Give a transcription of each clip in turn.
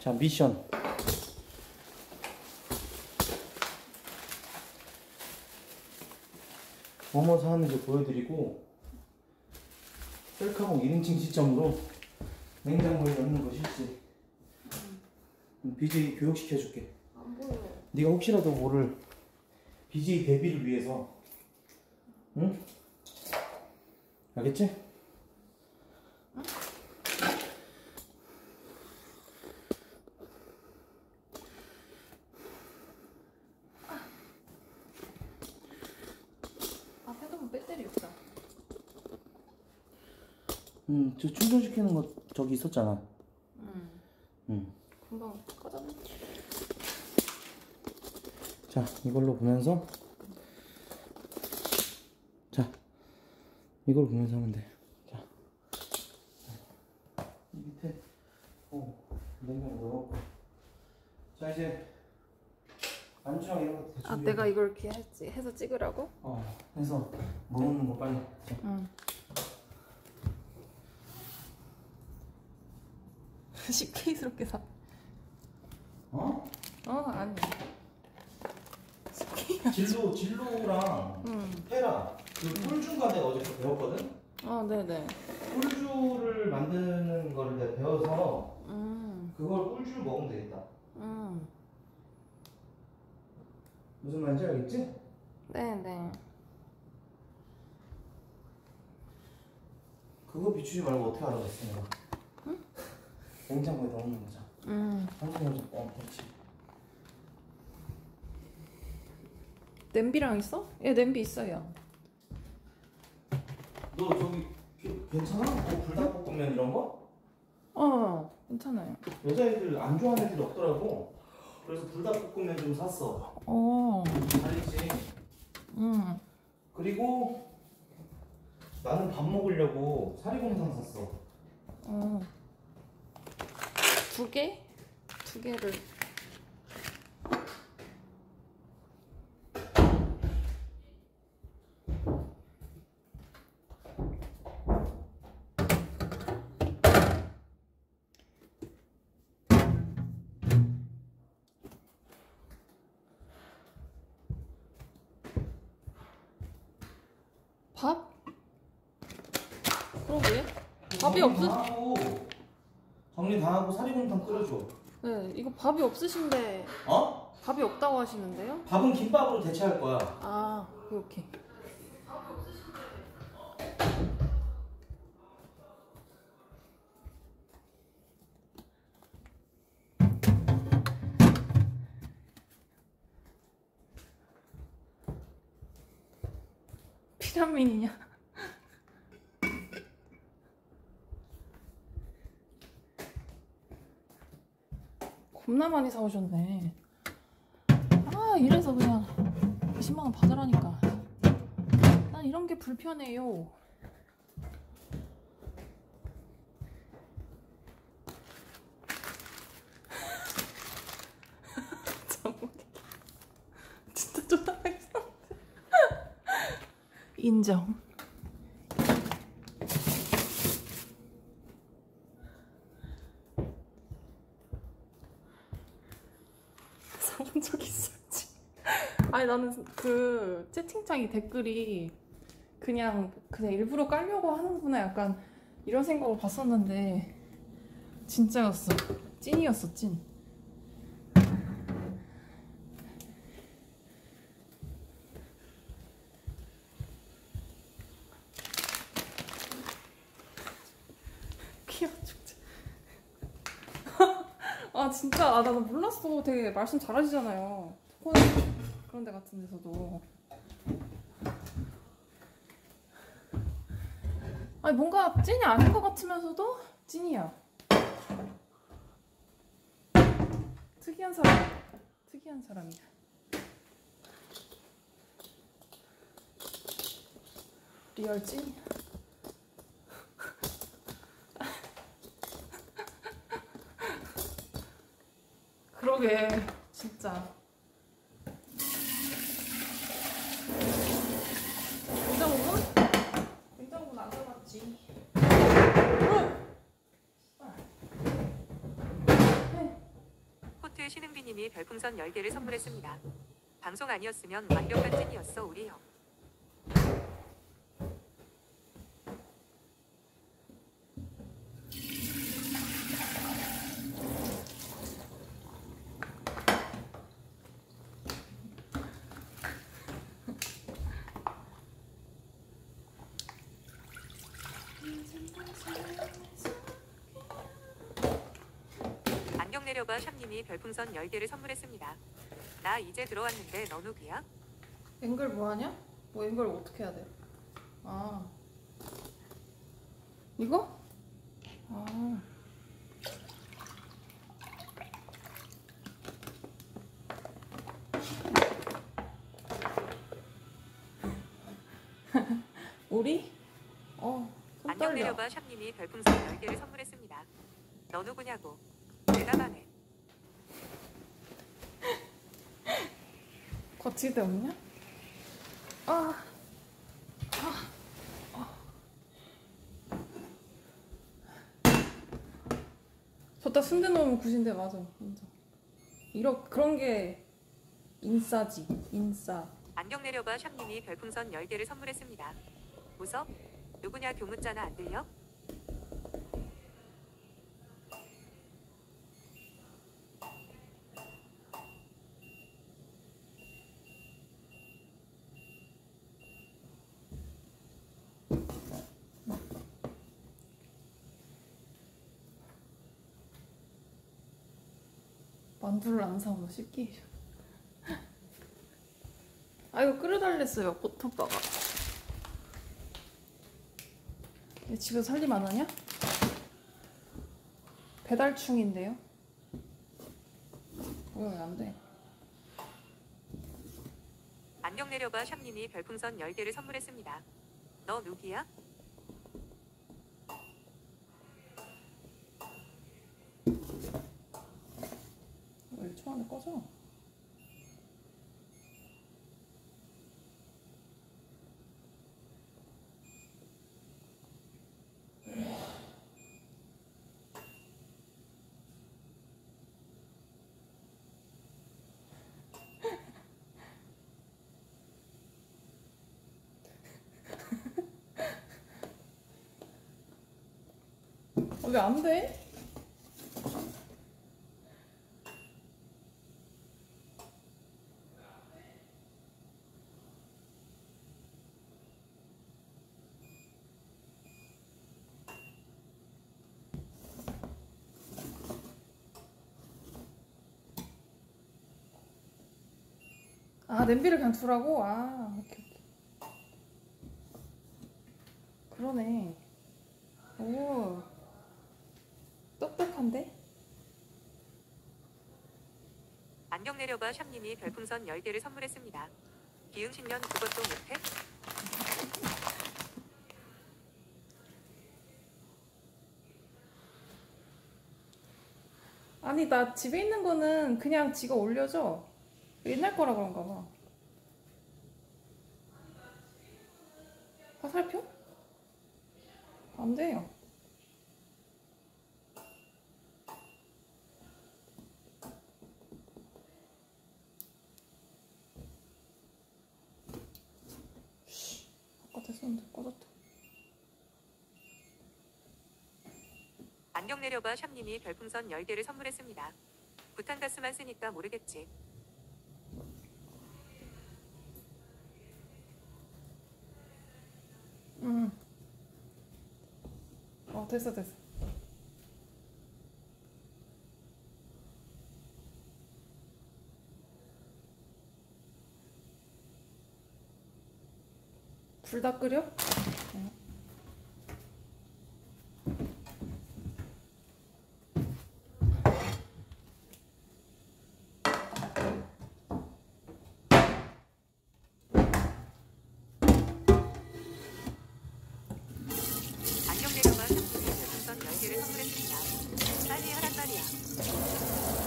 자, 미션. 뭐뭐 사는지 보여드리고 셀카봉 1인칭 시점으로 냉장고에 넣는 거 실시. 음, BJ 교육시켜줄게. 안 보여. 네가 혹시라도 모를 BJ 데뷔를 위해서 응? 알겠지? 아 핸드폰 배터리 없다. 응, 저 충전시키는 거 저기 있었잖아. 응. 응. 금방 꺼졌네. 자, 이걸로 보면서 자, 이걸 보면서 하면 돼. 자, 이 밑에 어, 냉장 넣었고. 자, 이제 안주랑 이런 거 대충 아 내가 이걸 이렇게 했지 해서 찍으라고? 어, 해서 넣는 거 빨리. 자, 응. CK스럽게 사. 어? 어 아니. 진로 진로랑 응. 테라 그 꿀주가 내가 어제 또 배웠거든. 어 네네. 꿀주를 만드는 거를 내가 배워서 음. 그걸 꿀주 먹으면 되겠다. 음. 무슨 말인지 알겠지? 네네. 그거 비추지 말고 어떻게 알아봤어 내가? 냉장고에 넣는 거죠. 음. 좀 어, 그렇지. 냄비랑 있어? 예 냄비 있어요. 너 저기 기- 괜찮아? 뭐 불닭볶음면 이런 거? 어 괜찮아요. 여자애들 안 좋아하는 애들이 없더라고. 그래서 불닭볶음면 좀 샀어. 어. 알지? 음. 그리고 나는 밥 먹으려고 사리곰탕 샀어. 어. 두 개? 두 개를. 밥? 그러게. 밥이 없어? 다 하고 정리 다 하고 사리곰탕 끓여줘. 네, 이거 밥이 없으신데 어? 밥이 없다고 하시는데요? 밥은 김밥으로 대체할 거야. 아. 피라민이 겁나 많이 사오셨네. 아, 이래서 그냥 20만원 받으라니까. 난 이런 게 불편해요. 진짜. 인정. 사본 적 있었지. 아니 나는 그 채팅창이 댓글이 그냥 그냥 일부러 깔려고 하는구나 약간 이런 생각을 봤었는데 진짜였어. 찐이었어 찐. 귀여워 죽자. 아 진짜 아, 나도 몰랐어. 되게 말씀 잘하시잖아요. 폰 그런 데 같은 데서도. 아니 뭔가 찐이 아닌 것 같으면서도 찐이야. 특이한 사람. 특이한 사람이야. real 찐. 그러게 진짜. 냉장고는? 냉장고는 안 닫았지. 어! 네. 신흥비님이 별풍선 10개를 선물했습니다. 방송 아니었으면 완벽한 찐이었어 우리 형. 안경 샵님이 별풍선 10개를 선물했습니다. 나 이제 들어왔는데 너 누구야? 앵글 뭐 하냐? 뭐 앵글 어떻게 해야 돼? 아 이거? 아 우리? 어, 손 안녕. 내려봐 샵님이 별풍선 10개를 선물했습니다. 너 누구냐고. 대답하네. 거치대 없냐? 아. 아. 저따 순대 넣으면 굿인데 맞아 인정 이런 그런 게 인싸지 인싸 안경 내려봐 샵님이 별풍선 10개를 선물했습니다. 웃어? 누구냐 교문자나 안 들려? 만두를 안 사면 씻기 아 이거 끓여달랬어요 꽃오빠가 얘 집에 살림 안 하냐? 배달충인데요 뭐야 왜안 돼? 안경 내려봐 샵님이 별풍선 10개를 선물했습니다. 너 누구야? 왜 1초 안에 꺼져? 왜 안 돼? 아 냄비를 그냥 두라고? 아 오케이 오케이 그러네 오 똑똑한데? 안경 내려봐 샵님이 별풍선 10개를 선물했습니다. 기흥 신년 그것도 못해? 아니 나 집에 있는 거는 그냥 지가 올려줘 옛날 거라 그런가 봐 화살표? 안 돼요 쉬, 바깥에 썼는데 꺼졌다 안경 내려봐 샵님이 별풍선 10개를 선물했습니다. 부탄 가스만 쓰니까 모르겠지. 응. 어, 됐어, 됐어. 불 다 끓여? 응. 안경 내려봐 샵님이 별풍선 10개를 선물했습니다. 빨리 하란 말이야.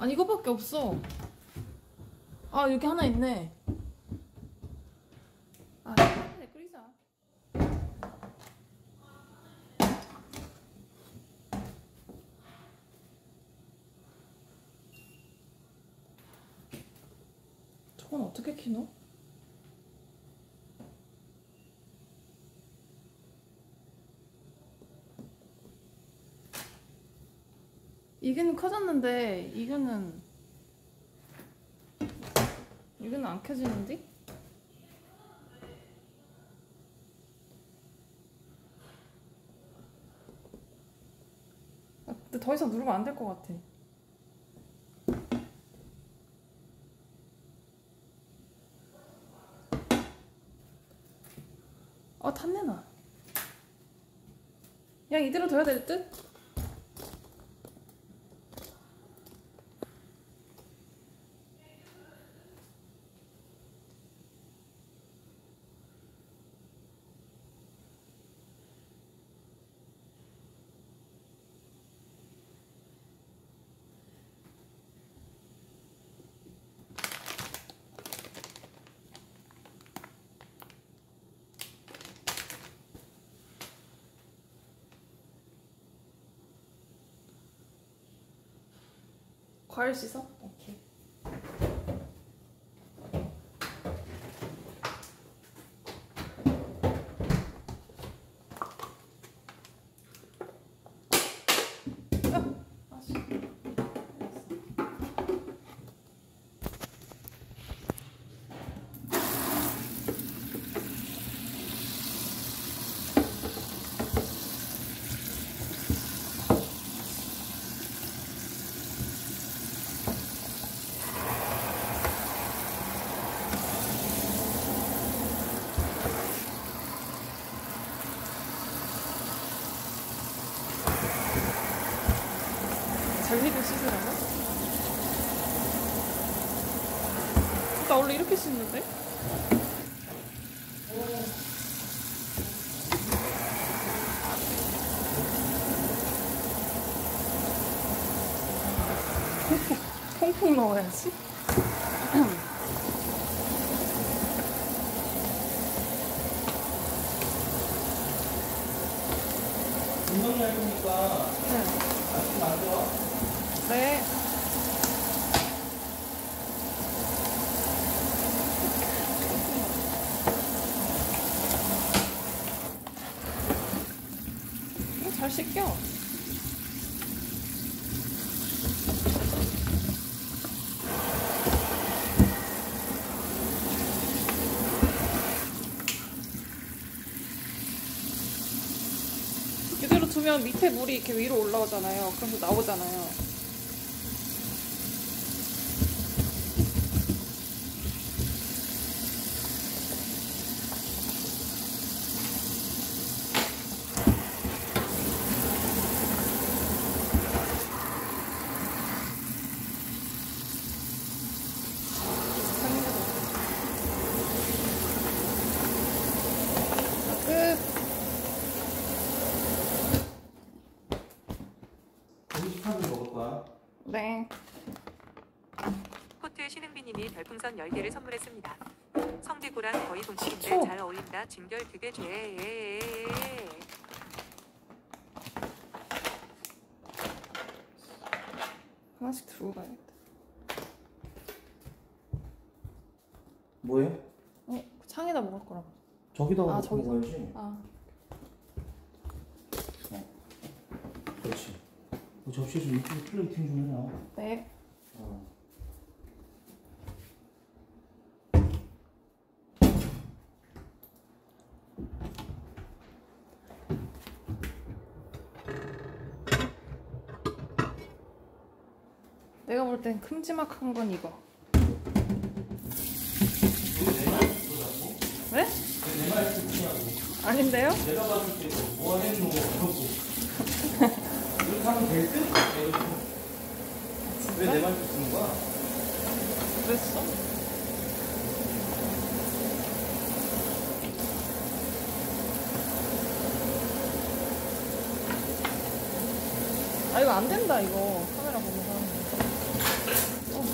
아니, 이거밖에 없어. 아 여기 하나 있네. 아 빨리 끓이자. 저건 어떻게 키노? 이게는 커졌는데 이거는 이거는 안 켜지는데? 아, 근데 더 이상 누르면 안 될 것 같아. 아 탔내나. 그냥 이대로 둬야 될 듯? 과일 씻어? 원래 이렇게 씻는데? 퐁퐁, 넣어야지. 운동이 할 거니까 네. 아침 안 좋아? 네. 이거 잘 씻겨. 두면 밑에 물이 이렇게 위로 올라오잖아요. 그러면서 나오잖아요. 끝. 음식하면 먹을 거야. 네. 코트 신흥비님이 별풍선 10개를 선물했습니다. 성비고랑 거의 동식인데 초. 잘 어울린다. 진결 되게 죄. 하나씩 들고 가야겠다. 뭐해? 어, 창에다 먹을 거라고. 저기다가 아, 저기서? 먹어야지. 아, 그렇지. 그 접시에 좀 이쁘게 플레이팅 좀 해라. 네. 어. 볼 땐 큼지막한 건 이거. 네? 아닌데요? 내가 봤을 때뭐 거 그러고. 이렇게 하면 될 듯? 왜내말 듣는 거야? 그랬어? 아 이거 안 된다 이거 카메라 보는 사람들. 어.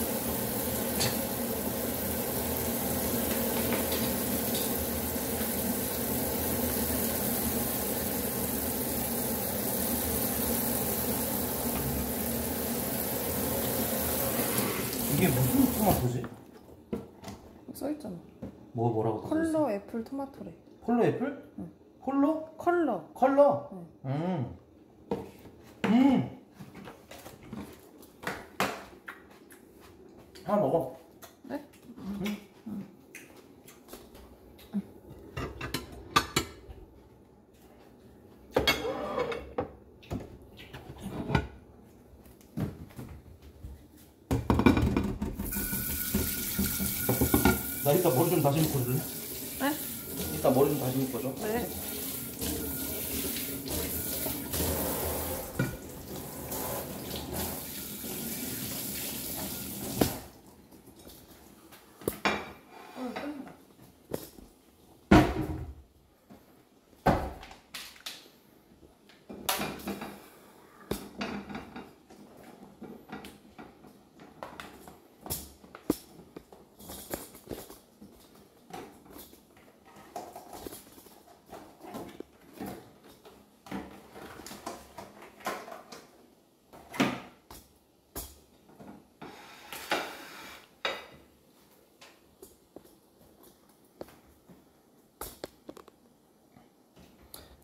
이게 무슨 토마토지? 써있잖아. 뭐 뭐라고 써 있어? 컬러 애플 토마토래. 폴로 애플? 응. 폴로? 컬러. 컬러? 응. 음. 음. 하나 먹어. 네? 응. 나 이따 머리 좀 다시 묶어줄래? 네? 이따 머리 좀 다시 묶어줘. 네. 어, 끝나.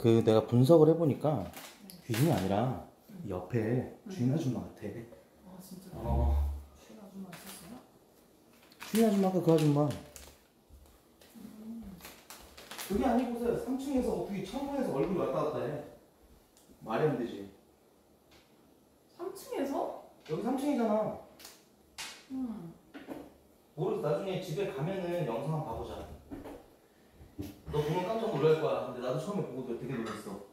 그 내가 분석을 해보니까 귀신이 아니라 옆에 주인 아줌마 같아. 아 진짜 어. 실 아줌마 있었어요? 주인 아줌마가 그 아줌마. 그게 아니고서 3층에서 어떻게 창문에서 얼굴이 왔다 갔다 해. 말이 안 되지. 3층에서? 여기 3층이잖아. 음. 모르 나중에 집에 가면은 영상 한번 봐보자. 너 보면 깜짝 놀랄 거야. 근데 나도 처음에 보고 되게 놀랐어. 어,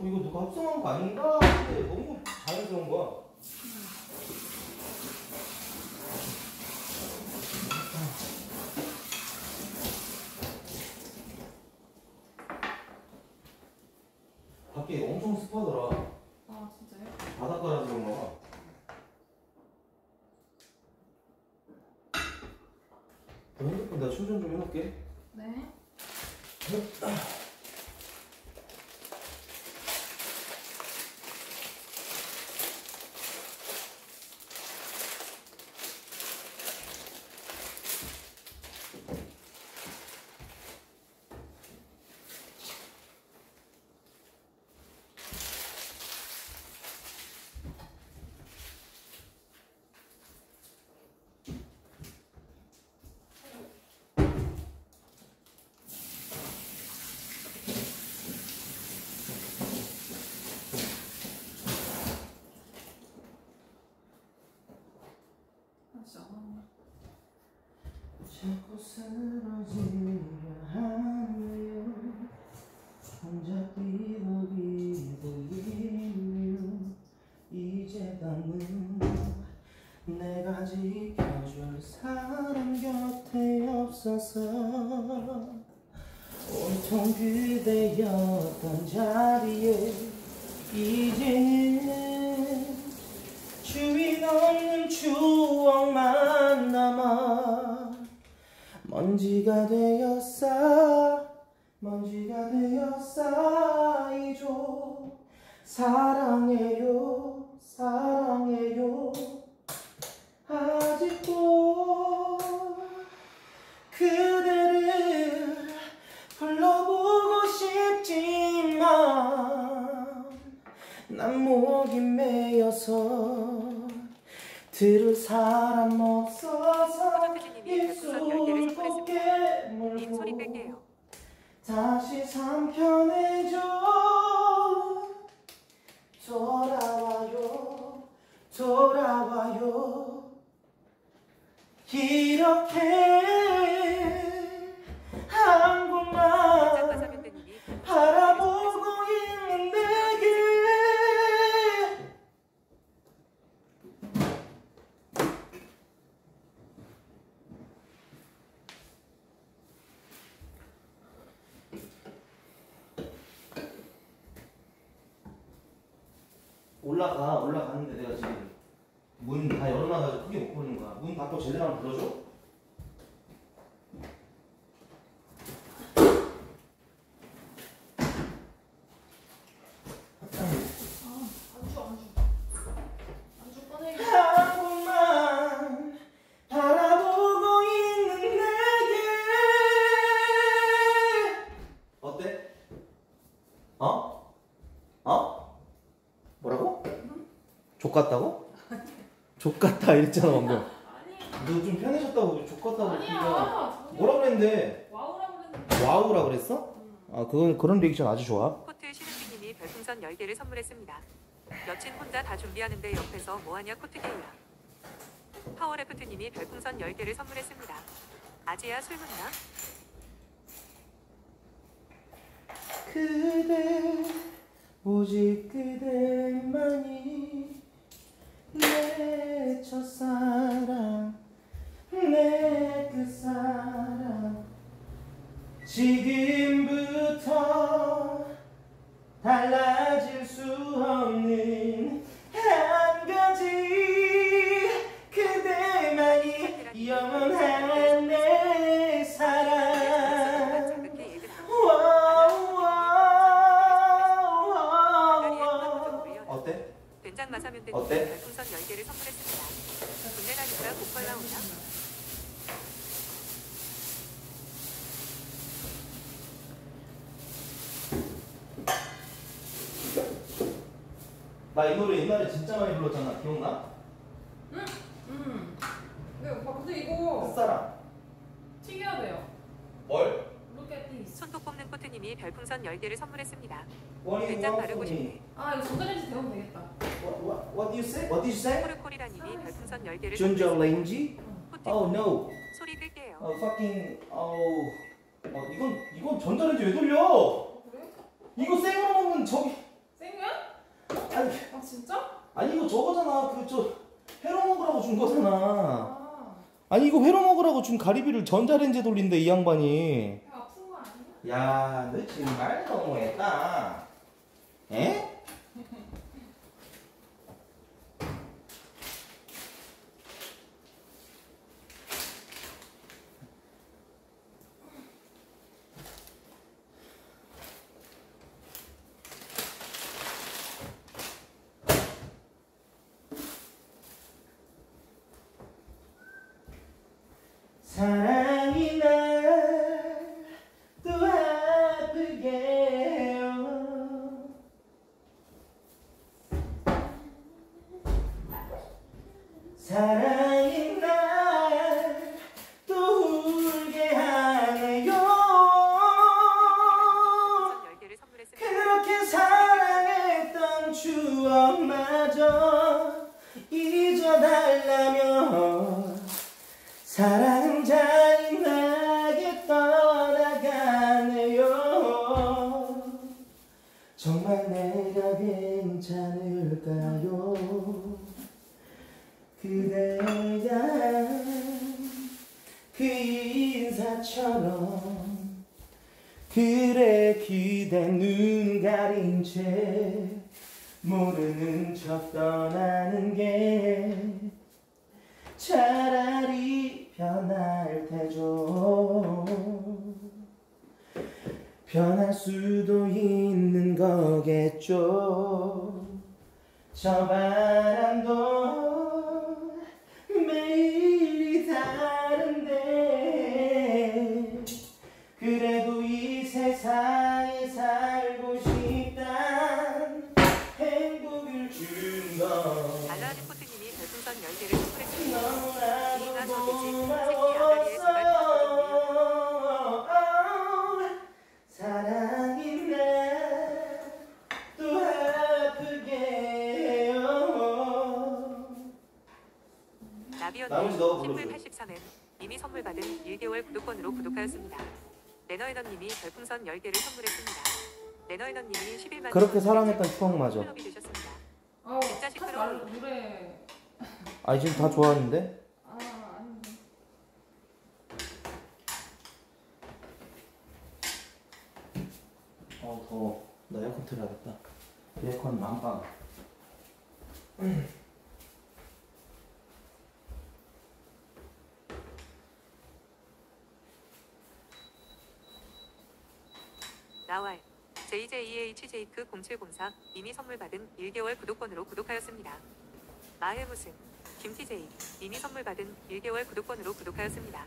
이거 누가 합성한 거 아닌가? 근데 너무 자연스러운 거야. 밖에 엄청 습하더라. 아 진짜요? 바닷가라서 그런가 봐. 너 핸드폰 내가 충전 좀 해놓을게. 네. 온통 그대였던 자 올라가 올라가는데 내가 지금 문 다 열어놔가지고 크게 못 부르는 거야. 문 닫고 제대로 한번 불러줘 족같다 이랬잖아 방금 아니 너좀 편해졌다고 족같다고 아니야. 뭐라 그랬는데. 와우라 그랬어? 아 그건 그런 리액션 아주 좋아 코트 신은비님이 별풍선 10개를 선물했습니다. 여친 혼자 다 준비하는데 옆에서 뭐하냐 코트게이야. 파워레프트님이 별풍선 10개를 선물했습니다. 아지야 술 묻나? 그대 오직 그대만이 내 첫사랑 내 끝사랑. 지금부터 달라질 수 없는 된장 마사면대님 어때? 별풍선 10개를 선물했습니다. 군대 가니까 고퀄 나오나? 나 이 노래 옛날에 진짜 많이 불렀잖아. 기억나? 음. 근데 오빠 근데 이거 끝사랑. 튀겨야 돼요. 뭘? 손톱 뽑는 코트님이 별풍선 10개를 선물했습니다. What do you 된장 바르고 me? 아 이거 전자레인지 데우면 되겠다. What, what, what do you say? What did you say? 코르코리라님이 별풍선 10개를 준저 선물했습니다. 레인지? 코트 Oh no. 소리 끌게요. 어 fucking oh. 어 이건 이건 전자레인지 왜 돌려? 어, 그래? 이거 생으로 먹는 저기 생이야? 아니 아 진짜? 아니 이거 저거잖아. 그 저 회로 먹으라고 준 거잖아. 아. 아니 이거 회로 먹으라고 준 가리비를 전자레인지에 돌린대 이 양반이. 야, 너 정말 너무했다. 에? 아니 지금 다 좋아하는데? 아 아닌데. 어 더워. 나 에어컨 틀어야겠다. 에어컨 만빵 나왈 JJEHJ크 0704 이미 선물 받은 1개월 구독권으로 구독하였습니다. 마해 무슨 김TJ 님이 선물 받은 1개월 구독권으로 구독하였습니다.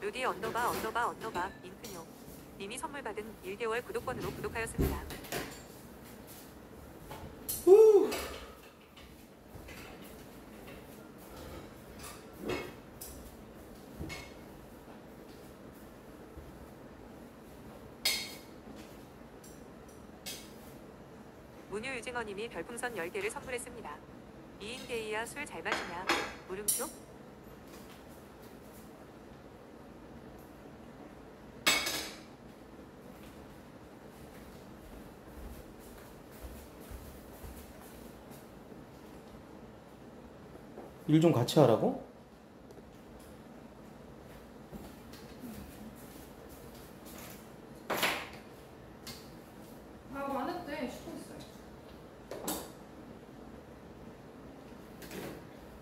루디 언더바 언더바 언더바 인크뇨 님이 선물 받은 1개월 구독권으로 구독하였습니다. 문유유징어님이 별풍선 10개를 선물했습니다. 2인 게이야 술 잘 마시냐? 물음표? 일좀 같이 하라고? 아, 안 해도 돼. 쉬고 있어요.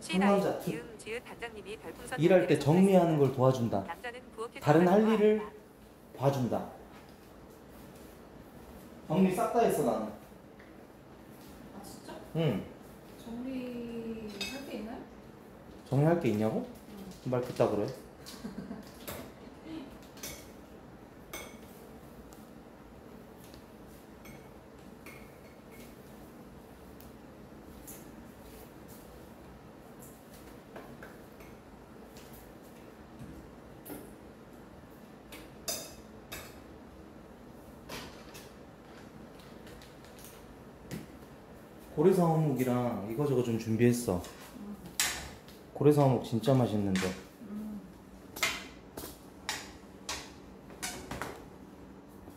시나이 상남자 특. 이음 지읒 단장님이 별풍선 일할 10개를 때 정리하는. 걸 도와준다. 다른 할 일을. 봐준다. 정리 싹 다 했어 나는. 아, 진짜? 응. 정리할 게 있나요? 정리할 게 있냐고? 말 그따 그래. 고래사 어묵이랑 이거저거 좀 준비했어. 고래사 어묵 진짜 맛있는데.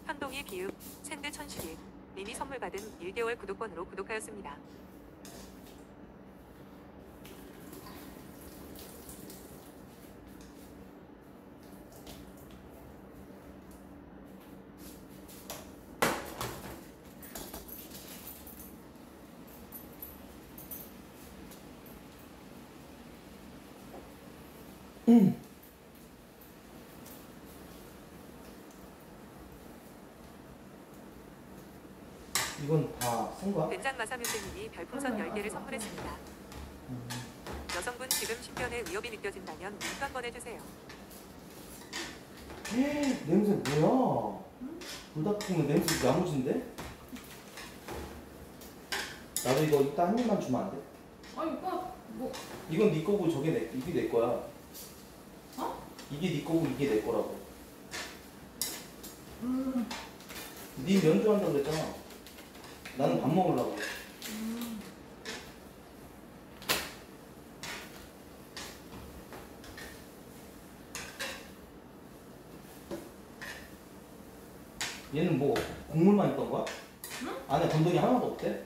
현동이 비읍 샌드 천식이 님이 선물 받은 1개월 구독권으로 구독하였습니다. 이건 다쓴 거야? 된장 마사뮤즈님이 별풍선 10개를 선물했습니다. 여성분 지금 신변에 위협이 느껴진다면 링크 한번 해주세요. 냄새 뭐야? 불닭볶음면 냄새 야무진데? 나도 이거 이따 한 입만 주면 안 돼? 아, 오빠, 뭐, 이건 네 거고 저게 내 이게 내 거야. 어? 이게 네 거고 이게 내 거라고. 음, 네 면조한다 그랬잖아. 나는 밥 먹으려고. 얘는 뭐 국물만 있던 거야? 안에 건더기 하나도 없대?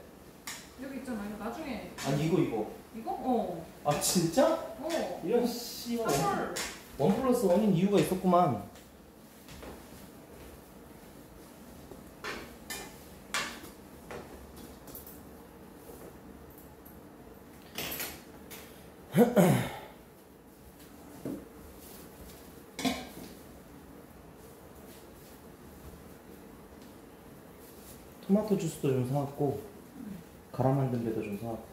여기 있잖아. 이거 나중에. 아니 이거 이거. 이거? 어. 아 진짜? 어. 이런 씨발. 헐. 원 플러스 원인 이유가 있었구만. 토마토 주스도 좀 사왔고 갈아 만든 데도 좀 사왔고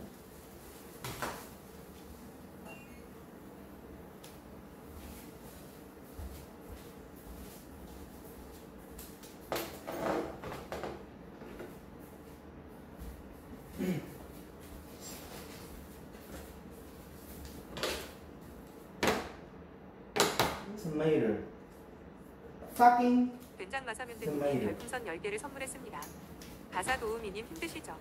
스마일을 fucking 된장 마사뮤즈님이 정말이에요. 별풍선 10개를 선물했습니다. 가사 도우미님 힘드시죠?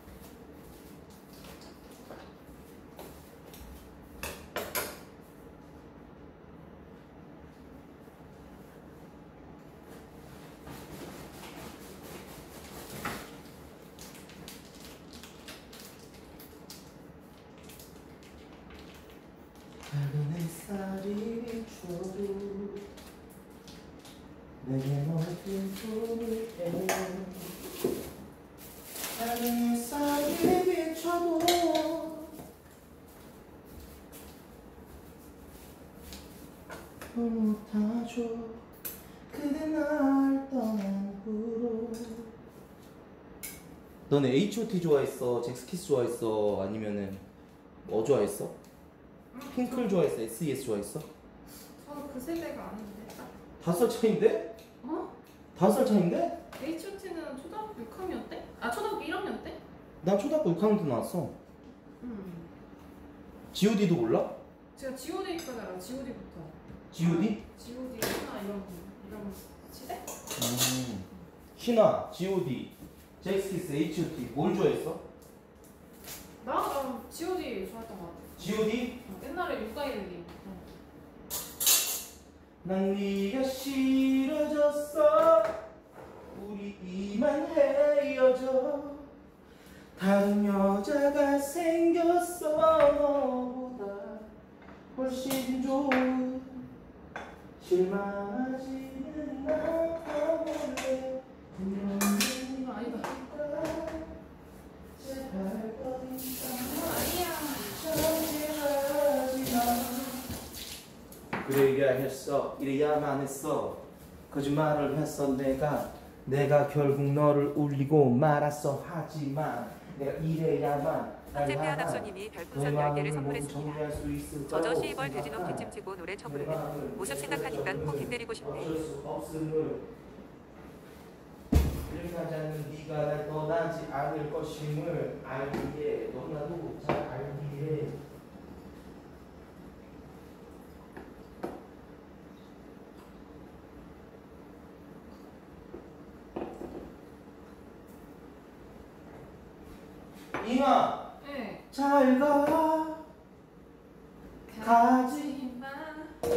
작은 햇살이 비춰도 내게 멀린 꿈이 해 작은 햇살이 비춰도 못하죠 그대 날 떠난 후로 너네 H.O.T 좋아했어? 잭스키스 좋아했어? 아니면은 뭐 좋아했어? 핑클 좋아했어? S.E.S 좋아했어? 저는 그 세대가 아닌데. 다섯 살 차인데? 어? 다섯 살 차인데? H.O.T는 초등학교 6학년 때? 아, 초등학교 1학년 때? 난 초등학교 6학년 때 나왔어. 음. G.O.D도 몰라? 제가 G.O.D까지 알아요. G.O.D부터. G.O.D? G.O.D 하나 이런 이런 시대? 음. 신화, G.O.D. 잭스키스 H.O.T 뭘 좋아했어? 나? 나 G.O.D 좋아했던 것 같아. G.O.D? 어, 옛날에 육가일기. 어. 난 네가 싫어졌어 우리 이만 헤어져 다른 여자가 생겼어 너보다 훨씬 좋은 실망하지는 않아 몰래 분명히 이거 아니다. 제발. 그래야 했어 이래야만 했어 거짓말을 했어 내가 내가 결국 너를 울리고 말았어 하지만 내가 이래야만 현재 페아낙소님이 별풍선 10개를 선물했습니다. 저저 시벌 돼지놈 뒷짐지고 노래 쳐부르는 모습 생각하니까 코피 때리고 싶네. 어쩔 수 없음을 일하지 않는 네가 날 떠나지 않을 것임을 알기에 너무나도 잘 알기에 이마 네. 잘 가 가지 마.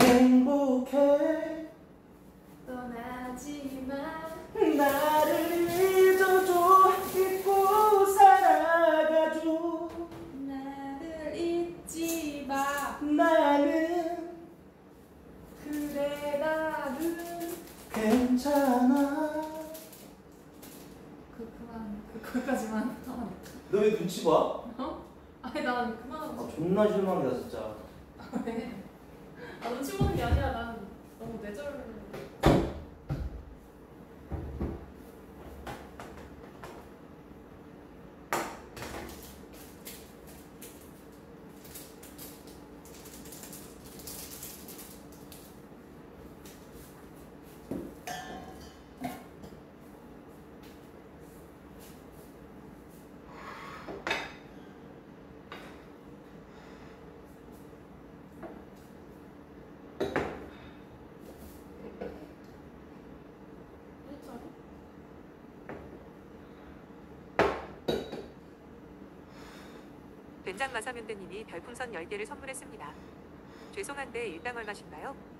행복해 떠나지 마. 나를 잊어줘 잊고 살아가줘 나를 잊지 마. 나는 그래 나는 괜찮아 그 그만 그 거기까지만. 너 왜 눈치 봐? 아니 난 그만하고 아, 존나 실망이다 진짜 왜? 아 눈치 보는 게 아니라 난 너무 뇌절. 된장 마사면대님이 별풍선 10개를 선물했습니다. 죄송한데 일당 얼마신가요?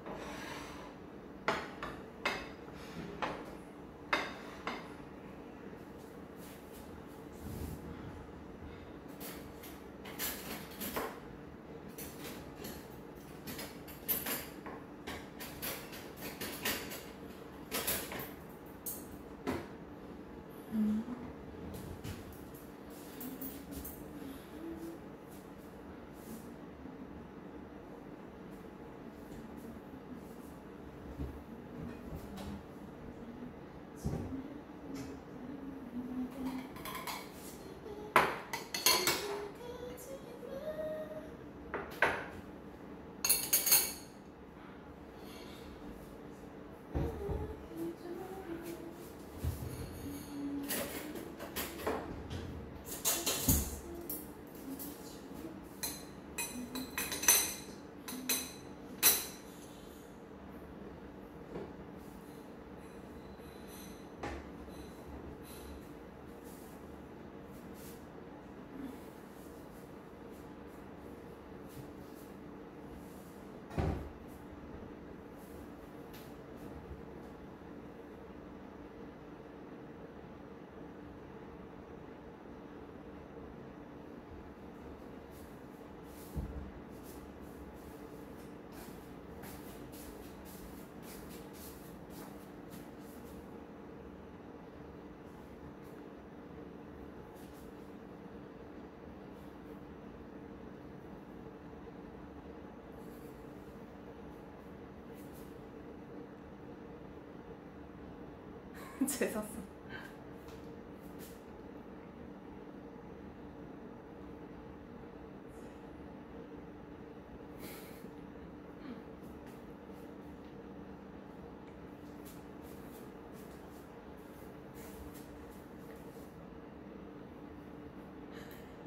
제 샀어.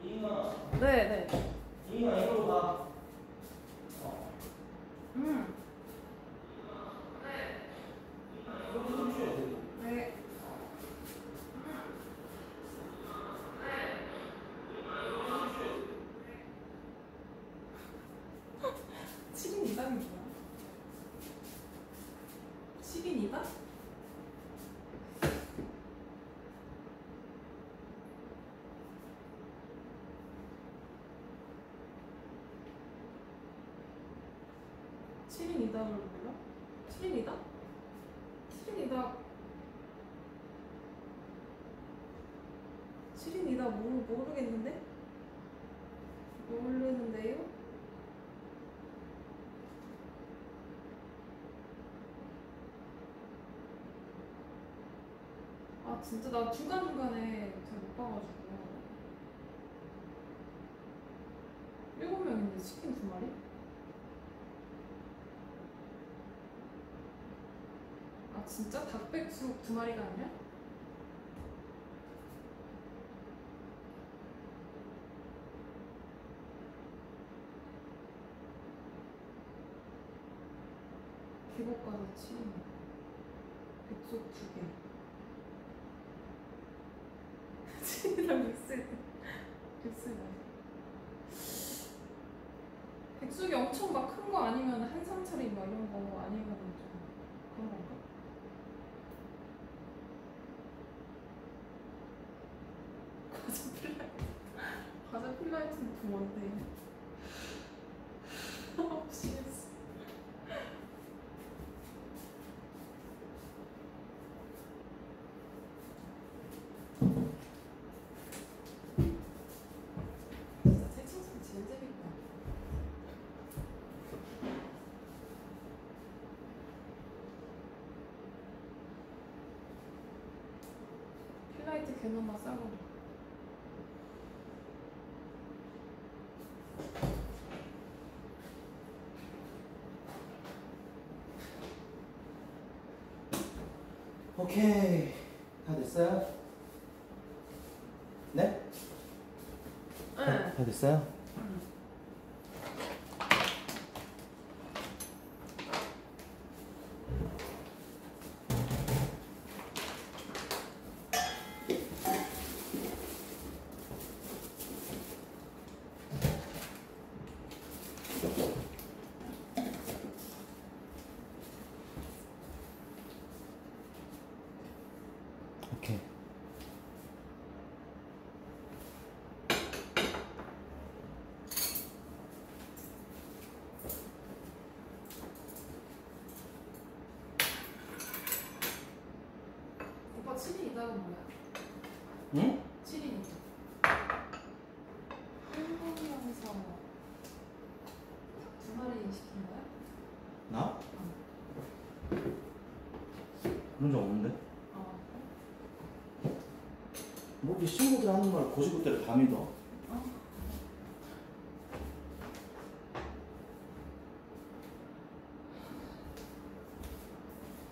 이마 네 네. 이마 이걸로 봐 음. 이걸로 좀 줘야 돼 네. 7인 2답을 몰라? 7인 2답? 7인 2답 7인 2답 모르, 모르겠는데? 모르는데요? 아 진짜 나 중간중간에 잘 못 봐가지고 일곱 명인데 치킨 두 마리? 아 진짜 닭백숙 두 마리가? 기복과자 치킨 백숙 두 개. 치킨이랑 믹스 믹스 백숙이 엄청 막 큰 거 아니면 한상 차림 막 이런 거 아니면 좀 그런 건가? 과자 필라이트 과자 필라이트는 그 뭔데? 아 미치겠어 진짜 책 청소기 제일 재밌다 필라이트 싸고 오케이 다 됐어요? 네? 다, 다 됐어요? 오케이 오빠 7인 이다가 뭐야? 응? 7인 한국에서 두 마리 시킨 거야? 나? 그런 적 없는데? 어. 뭐 이렇게 친구들 하는 말 고시고대로 다 믿어 어?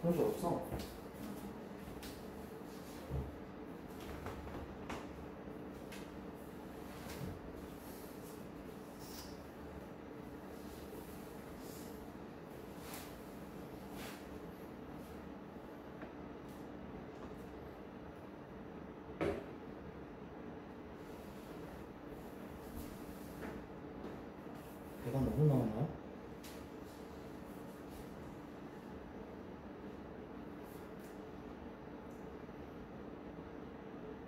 그런 적 없어 배가 너무 나오나요?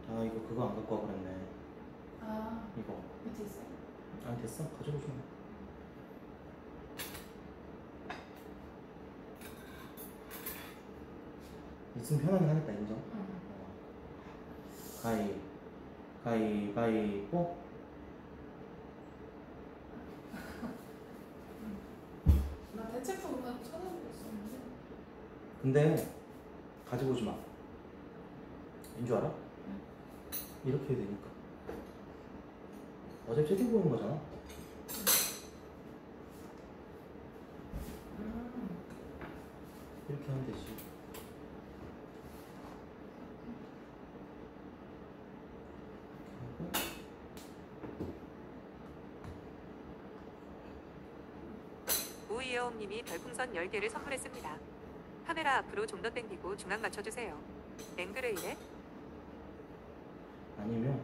아 이거 그거 안 갖고 와 그랬네. 아 이거. 밑에 있어? 아니 됐어. 가져오지 마 있으면 편하긴 하겠다 인정. 응. 가위. 가위바위뽀. 나 대체품만 찾아보고 있었는데. 근데 가지고 오지 마. 왠줄 알아? 이렇게 해야 되니까. 어차피 채팅 보는 거잖아. 음. 이렇게 하면 되지. 우이여엄님이 별풍선 10개를 선물했습니다. 카메라 앞으로 좀 더 당기고 중앙 맞춰주세요. 앵글을 이래? 아니면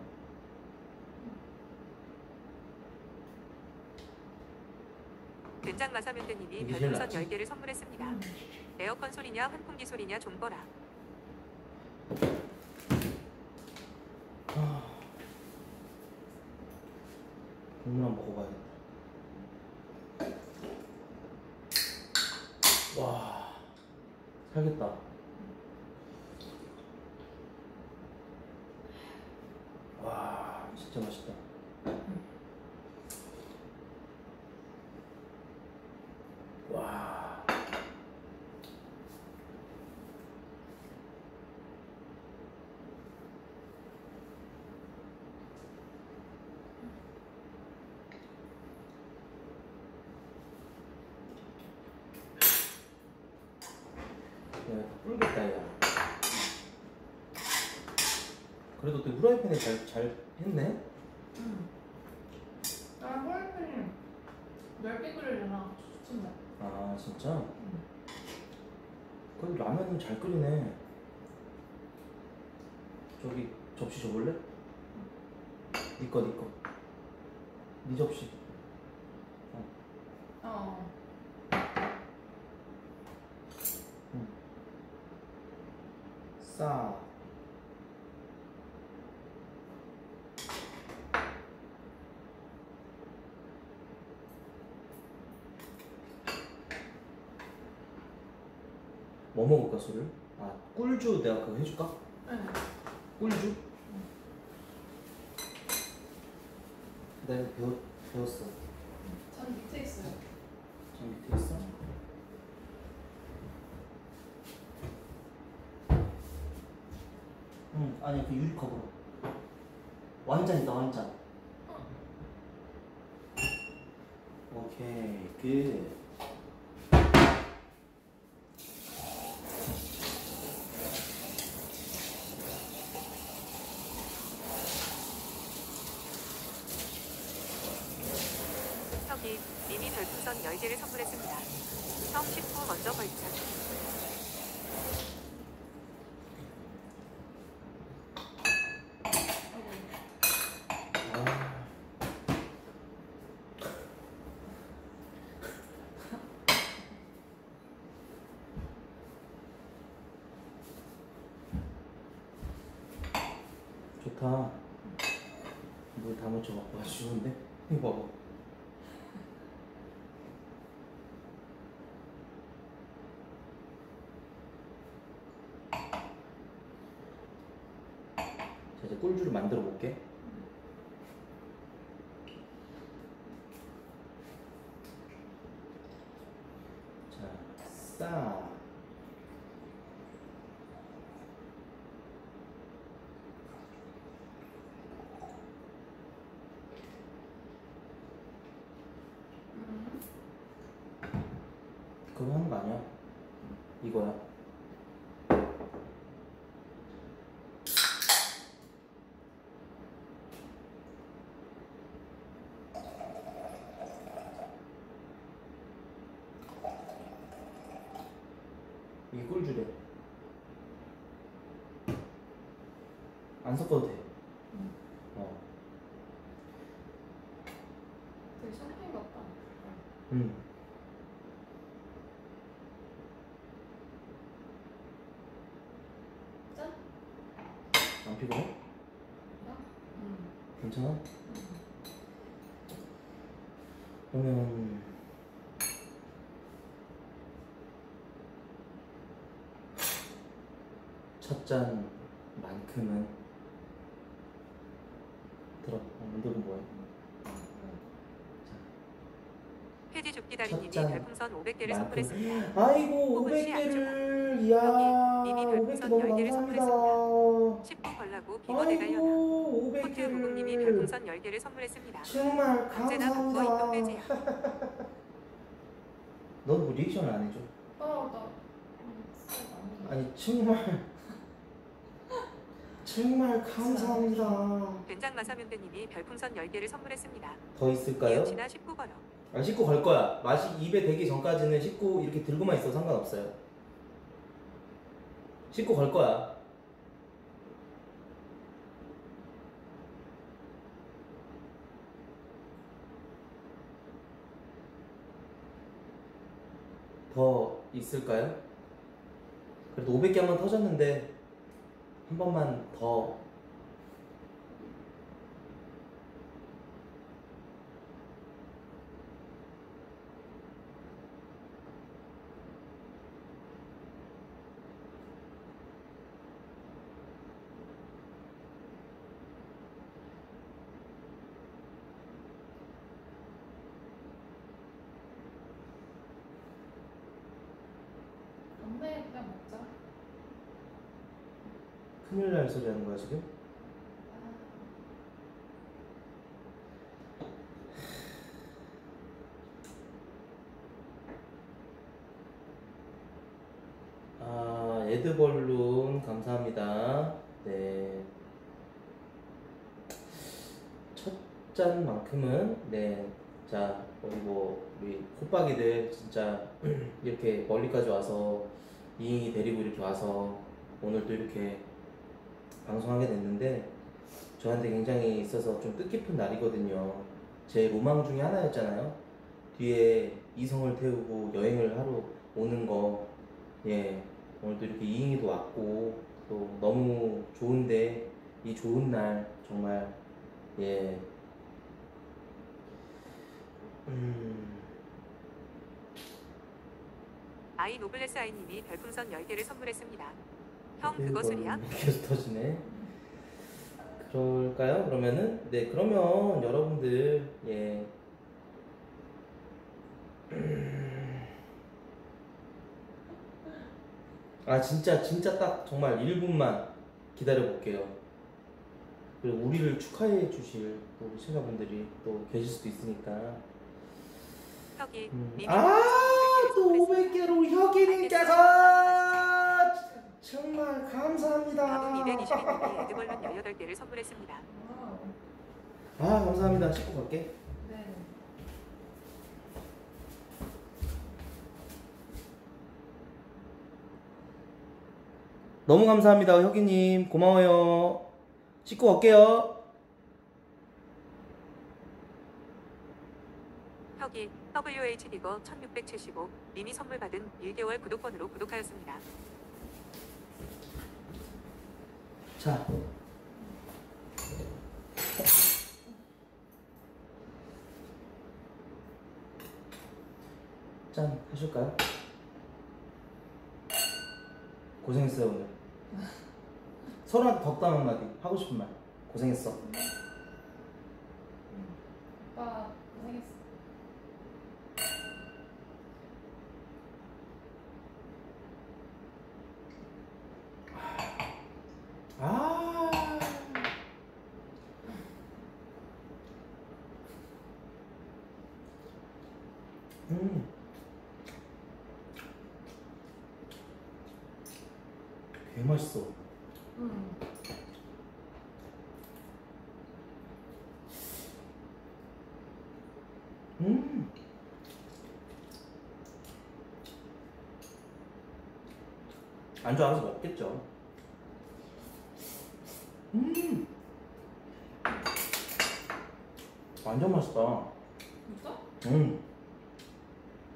된장 마사면대님이 이게 제일 별풍선 낫지? 10개를 선물했습니다. 에어컨 소리냐 환풍기 소리냐 좀 꺼라. 아. 국물 한번 먹어봐야겠다. 살겠다. 와, 진짜 맛있다. 와. 야, 불겠다, 야. 그래도 또 후라이팬에 잘, 잘 했네? 아, 후라이팬이 멸게 끓이려나 좋던데. 아, 진짜? 그래도 라면은 잘 끓이네. 저기, 접시 줘볼래? 니 거, 니 거. 니 접시. 어. 싸. 뭐 먹을까 술을? 아 꿀주 내가 그거 해줄까? 네. 꿀주? 내가 배웠, 배웠어 전 밑에 있어요. 저 밑에 있어? 응 아니 그 유리컵으로 완잔이다 완잔 오케이 굿 혁이 이미 별풍선 10개를 선물했습니다. 형 식구 먼저 걸자. 아. 좋다. 물다 묻혀갖고 아주 좋은데? 이거 봐봐. 자, 이제 꿀주를 만들어 볼게. 자, 싸. 그거 하는 거 아니야? 이거야. 꿀주래. 안 섞어도 돼. 어. 되게 샴페인 같다. 음. 짠? 안 피곤해? 음. 괜찮아? 그러면 첫 잔만큼은 들어. 어, 만들면 뭐해? 패디 줍기 달인님이 첫 잔. 별풍선 500개를 만큼. 선물했습니다. 아이고 혹은 씨 500개를 이야 여기 이미 500개 별풍선 너무 10개를 감사합니다. 식구 걸라고 비거대 갈려나. 아이고 호텔 부부님이 500개를 별풍선 10개를 선물했습니다. 정말 언제나 북어 감사합니다. 인동돼지야. 너뭐 리액션을 안 해줘? 어. 아니 정말 정말 감사합니다. 된장 마사면대님이 별풍선 10개를 선물했습니다. 더 있을까요? 이웃이나 식구 걸어. 아 씻고 갈 거야. 맛이 입에 대기 전까지는 씻고 이렇게 들고만 있어 도 상관없어요. 씻고 갈 거야. 더 있을까요? 그래도 500개 한번 터졌는데 한 번만 더 날 소리 하는 거야 지금? 아, 에드벌룬 감사합니다. 네. 첫 잔만큼은 네. 자, 우리 뭐 우리 콧박이들 진짜 이렇게 멀리까지 와서 이인이 데리고 이렇게 와서 오늘 또 이렇게 방송하게 됐는데 저한테 굉장히 있어서 좀 뜻깊은 날이거든요. 제 로망 중에 하나였잖아요. 뒤에 이성을 태우고 여행을 하러 오는 거, 예, 오늘도 이렇게 이인이도 왔고 또 너무 좋은데 이 좋은 날 정말 예, 음, 아이 노블레스 아이님이 별풍선 10개를 선물했습니다. 형 그거 소리야? 계속 터지네. 그럴까요? 그러면은 네 그러면 여러분들 예. 아 진짜 진짜 딱 정말 1분만 기다려 볼게요. 그리고 우리를 축하해 주실 또 시청자분들이 또 계실 수도 있으니까. 음. 아또 500개를 500개로 우리 혁이님께서 정말 감사합니다. 나도 220인데 에드벌룬 18개를 선물했습니다. 아 감사합니다. 씻고 갈게. 네. 너무 감사합니다, 혁이님. 고마워요. 씻고 갈게요. 혁이 WH 리거 1675 님이 선물 받은 1개월 구독권으로 구독하였습니다. 자. 짠 하실까요? 고생했어요 오늘. 서로한테 덕담 한마디 하고 싶은 말. 고생했어. 오빠 고생했어. 아. 음. 개 맛있어. 음. 음. 안주 알아서 먹겠죠. 음. 완전 맛있다. 진짜? 음.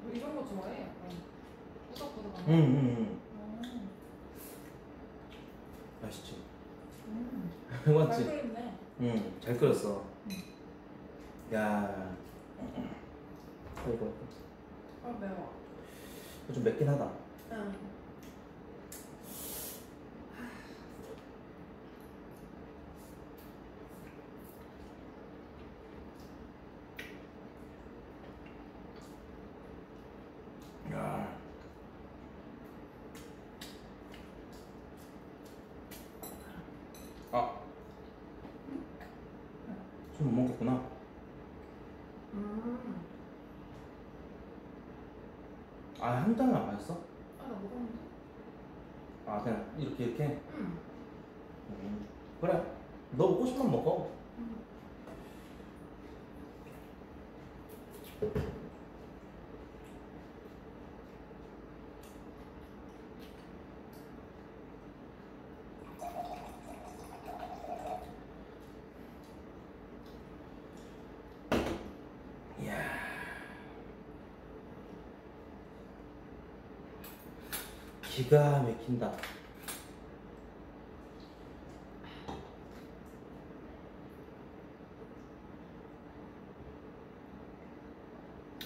뭐 이런 거 좋아해? 약간 꾸덕꾸덕한 음, 거? 음, 음. 음. 맛있지. 음. 잘 맞지? 끓였네. 응, 잘 끓였어. 야. 아이고, 아 매워. 좀 맵긴 하다. 응. 야. 아. 술 못 먹겠구나. 음. 아, 한 잔은 안 마셨어? 아 나 먹었는데? 아, 그냥 이렇게, 이렇게? 응. 음. 그래. 너 먹고 싶으면 먹어. 음. 이야. 기가 막힌다.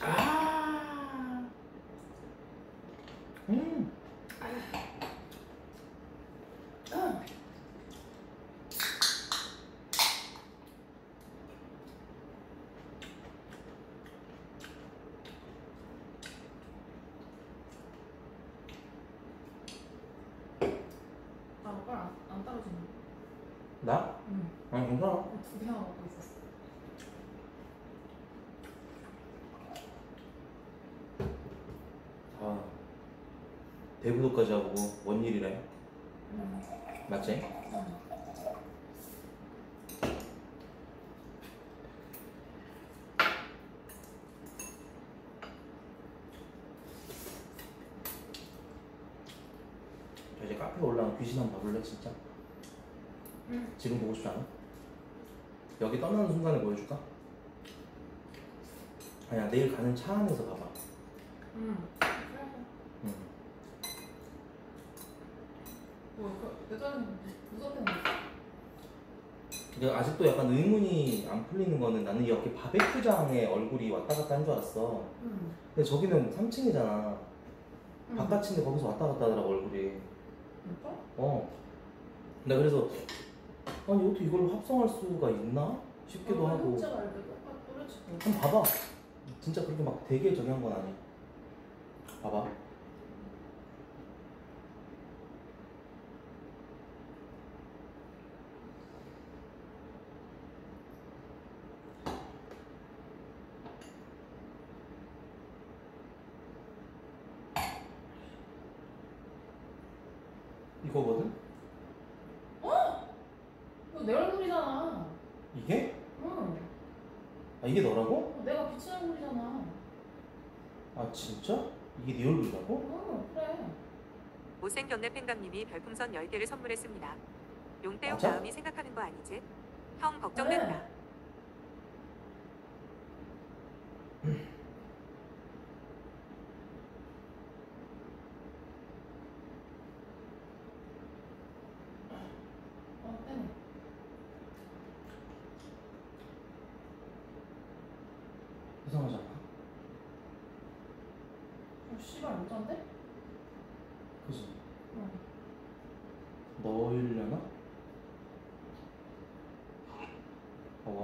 아. 음. 아. 아 오빠 안 안 떨어지네. 나? 응. 아니 괜찮아. 두 개나 먹고 있었어. 아 대구도까지 하고 원일이래. 응. 맞지? 응. 저 이제 카페 올라온 귀신 한번 봐볼래 진짜? 응. 지금 보고 싶지 않아? 여기 떠나는 순간을 보여줄까? 아니야 내일 가는 차 안에서 봐봐. 응. 그래. 응. 뭐, 그, 여자는 무섭겠네. 아직도 약간 의문이 안 풀리는 거는 나는 여기 바베큐장에 얼굴이 왔다 갔다 한 줄 알았어. 응. 근데 저기는 3층이잖아. 응. 바깥인데 거기서 왔다 갔다 하더라고 얼굴이. 진짜? 어. 나 그래서 아니 어떻게 이걸 합성할 수가 있나 싶기도 하고. 말고 똑같 또렷이 보여. 한번 봐봐. 진짜 그렇게 막 되게 저기 한건 아니야. 봐봐. 이거거든? 이거 내 얼굴이잖아. 이게? 응. 아 이게 너라고? 내가 비친 얼굴이잖아. 아 진짜? 이게 네 얼굴이라고? 응, 그래. 못생겼네 팬감님이 별풍선 10개를 선물했습니다. 용떼용 맞아? 다음이 생각하는 거 아니지? 형 걱정된다. 그래. 어, 빼네. 이상하지 않아? 어, 씨발, 어쩐데? 그지? 응. 너일려나? 봐봐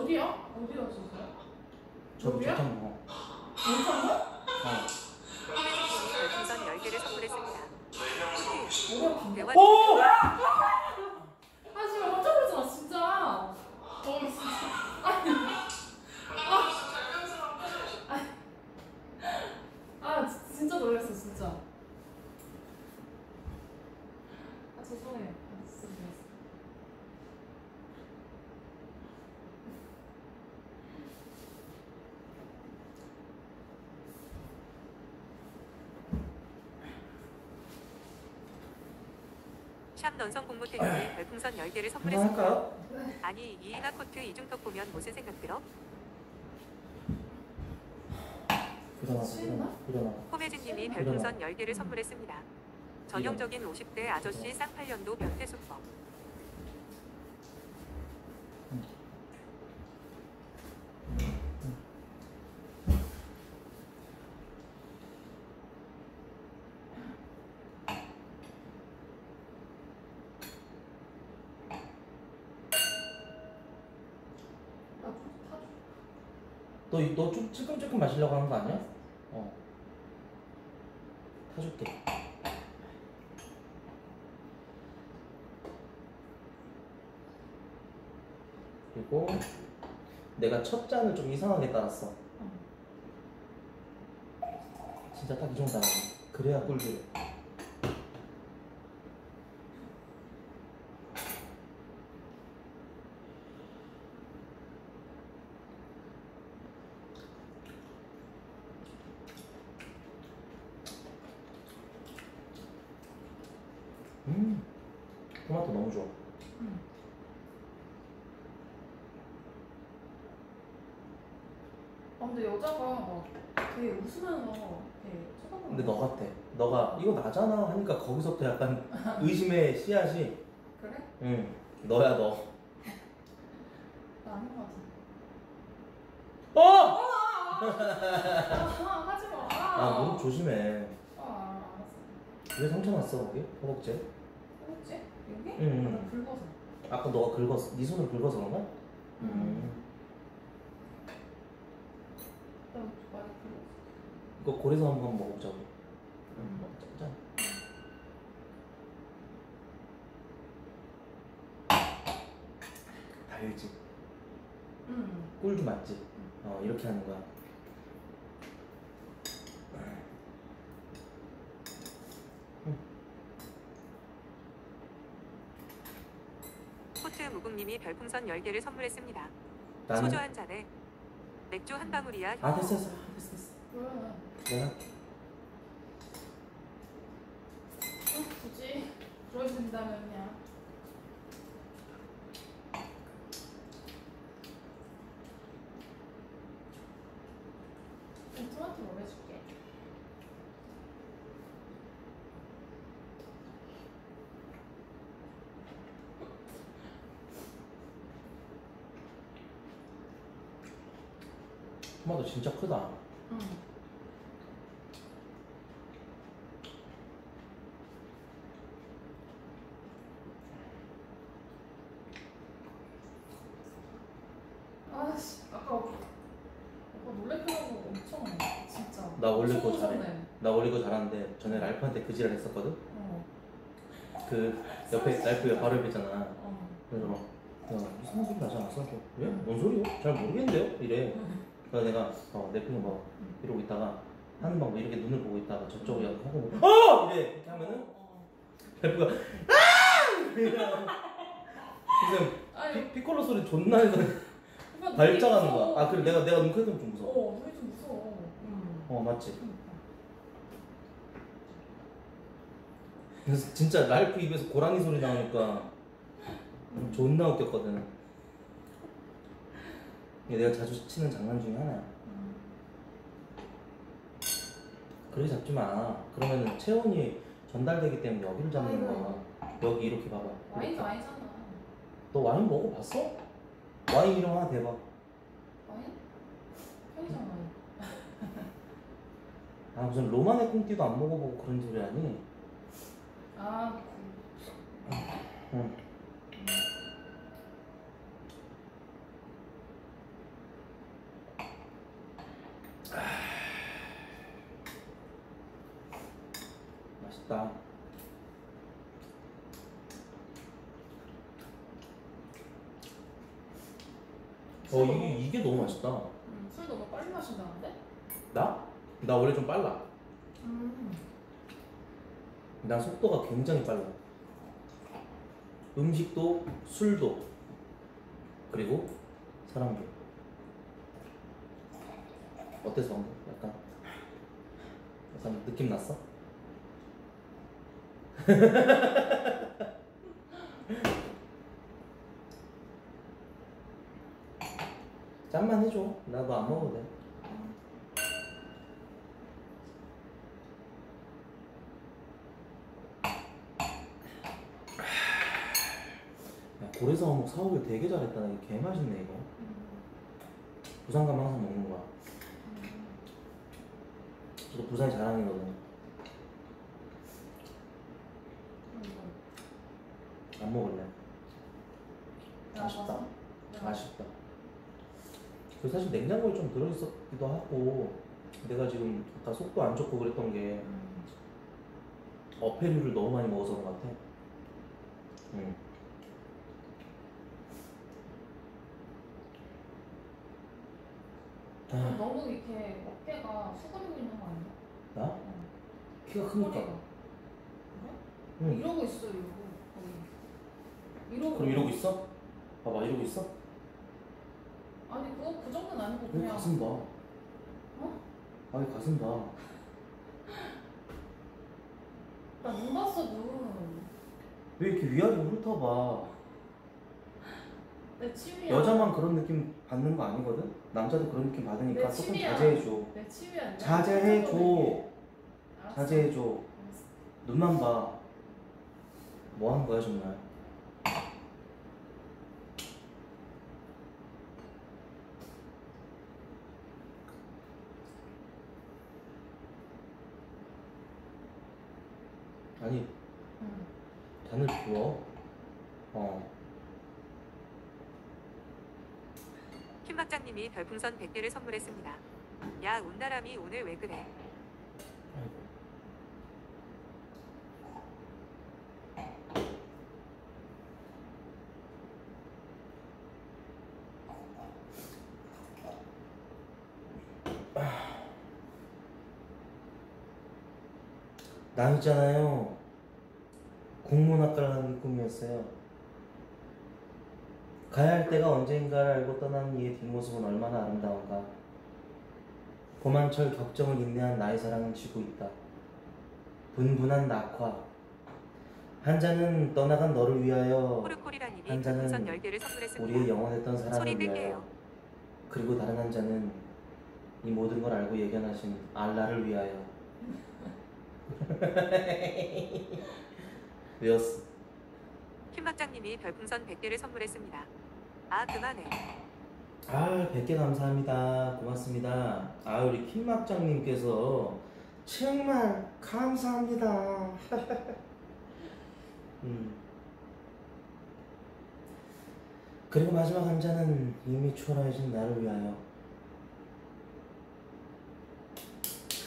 어디야? 어디가 있었어요? 저기 여기야? 저장 어. 괜찮아? 어. 코메디님이 별풍선 10개를 선물했습니다. 뭐야, 대화 오! 아, 씨발, 깜짝 놀랐잖아, 진짜. 어, 진짜. 아니. 아. 아, 지- 진짜 놀랐어, 진짜. 아, 죄송해. 아, 진짜 놀랐어. 샵 넌성 공모태님이 별풍선 10개를 한번 선물했습니다. 할까요? 아니 이이나 코트 이중턱 보면 무슨 생각 들어? 코메즈님이 별풍선 10개를 선물했습니다. 전형적인 50대 아저씨 쌍팔년도 변태 수법. 너너좀 찔끔찔끔 마시려고 하는 거 아니야? 어. 타줄게. 그리고 내가 첫 잔을 좀 이상하게 따랐어. 진짜 딱 이 정도 하는 그래야 꿀들여 음 토마토 너무 좋아 아, 근데 여자가 막 되게 웃으면서 되게 쳐다보는 근데 거 너 같아 너가 이거 나잖아 하니까 거기서부터 약간 의심의 씨앗이 그래? 응 너야 너 나 아닌 것 같은데. 어! 아, 하지 마. 아, 너 조심해. 아, 알았어. 왜 상처 났어, 거기? 허벅지? 뭐지? 여기? 응. 아, 나 긁어서. 아까 너가 긁었어. 네 손을 긁어서 그런가? 음. 나 많이 긁었어. 이거 고래서 한번 먹어보자, 우리. 응, 먹자. 자. 꿀도 맞지? 어 이렇게 하는 거야 코트 무국님이 별풍선 10개를 선물했습니다. 나는 소주 한 잔에 맥주 한 방울이야. 아 됐어 됐어 아, 됐어 됐어 왜? 내가 할게 어, 굳이 그러신다면 그냥 좀 토마토 먹여줄게 토마토 진짜 크다 응 아씨 아까 오빠 놀래켜놓고 엄청 진짜 나 원래 그거 엄청 잘해 무섭네. 나 원래 그거 잘하는데 전에 랄프한테 그 지랄 했었거든 어, 그 옆에 랄프가 바로 옆에 있잖아 어. 그래서 막, 야 이상한 소리 나지 않았어? 왜? 뭔 소리요? 잘 모르겠는데요? 이래 그래서 내가 어, 내 편이 뭐 이러고 있다가 하는 방법 이렇게 눈을 보고 있다가 저쪽을 약간 하고 어! 이래 이렇게 하면은 어. 랄프가 아! 피, 피콜로 소리 존나 해서 발작하는 거야. 아 그래 내가 내가 눈 크면 좀 무서워 어 눈이 좀 무서워 응. 어 맞지? 그러니까. 그래서 진짜 랄프 입에서 고라니 소리 나오니까 존나 웃겼거든 내가 자주 치는 장난 중에 하나야 음. 그렇게 잡지 마 그러면은 체온이 전달되기 때문에 여기를 잡는. 거야 여기 이렇게 봐봐 와인도. 아니잖아 너 와인 먹어봤어? 와인 이름 하나 대봐 와인? 편의점 와인 아 무슨 로마네 꽁띠도 안 먹어보고 그런 소리 하니? 아 그. 응. 맛있다 어 이게, 이게 너무 맛있다 음, 술 너무 빨리 마신다는데? 나? 나 원래 좀 빨라 음. 난 속도가 굉장히 빨라. 음식도 술도 그리고 사람도. 어때서 방금? 약간 약간 느낌 났어? 짠만 해줘. 나도 안 먹어도 돼. 야, 고래사 어묵 사오길 되게 잘했다. 이거 개 맛있네 이거. 부산 가면 항상 먹는 거야. 이거 부산이 자랑이거든. 안 먹을래. 아쉽다. 아쉽다. 그 사실 냉장고에 좀 들어있었기도 하고 내가 지금 아까 속도 안 좋고 그랬던 게 어패류를 너무 많이 먹어서 그런 것 같아. 응. 아, 너무 이렇게 어깨가 수그리고 있는 거 아니야? 나? 어. 키가. 크니까. 그래? 응. 이러고 있어 이러고. 이러고. 그럼 이러고 있어? 봐봐 이러고 있어? 아니 그거 그 정도는 아니고 왜 그냥. 가슴 봐? 어? 아니 가슴 봐. 나 눈 봤어 눈. 왜 이렇게 위아래로 훑어봐? 내 취미야. 여자만 그런 느낌 받는 거 아니거든? 남자도 그런 느낌 받으니까 내 조금 취미야. 자제해줘. 내 취미야. 자제해줘. 알았어. 자제해줘. 알았어. 눈만 봐. 뭐 하는 거야 정말? 아니 음. 단을 비워 어 킴 박장님이 별풍선 100개를 선물했습니다. 야 온나람이 오늘 왜 그래? 나 있잖아요 게 꿈이었어요. 가야 할 때가 언젠가를 알고 떠나는 이의 뒷모습은 얼마나 아름다운가. 봄한철 격정을 인내한 나의 사랑은 지고 있다. 분분한 낙화. 한 잔은 떠나간 너를 위하여 한 잔은 별풍선 10개를 선물했습니다. 우리의 영원했던 사랑을. 위하여 그리고 다른 한 잔은 이 모든 걸 알고 예견하신 알라를 위하여 외웠어 킴박장님이 별풍선 100개를 선물했습니다. 아 그만해. 아 100개 감사합니다 고맙습니다 아 우리 킴막장님께서 정말 감사합니다 음. 그리고 마지막 한 잔은 이미 초라해진 나를 위하여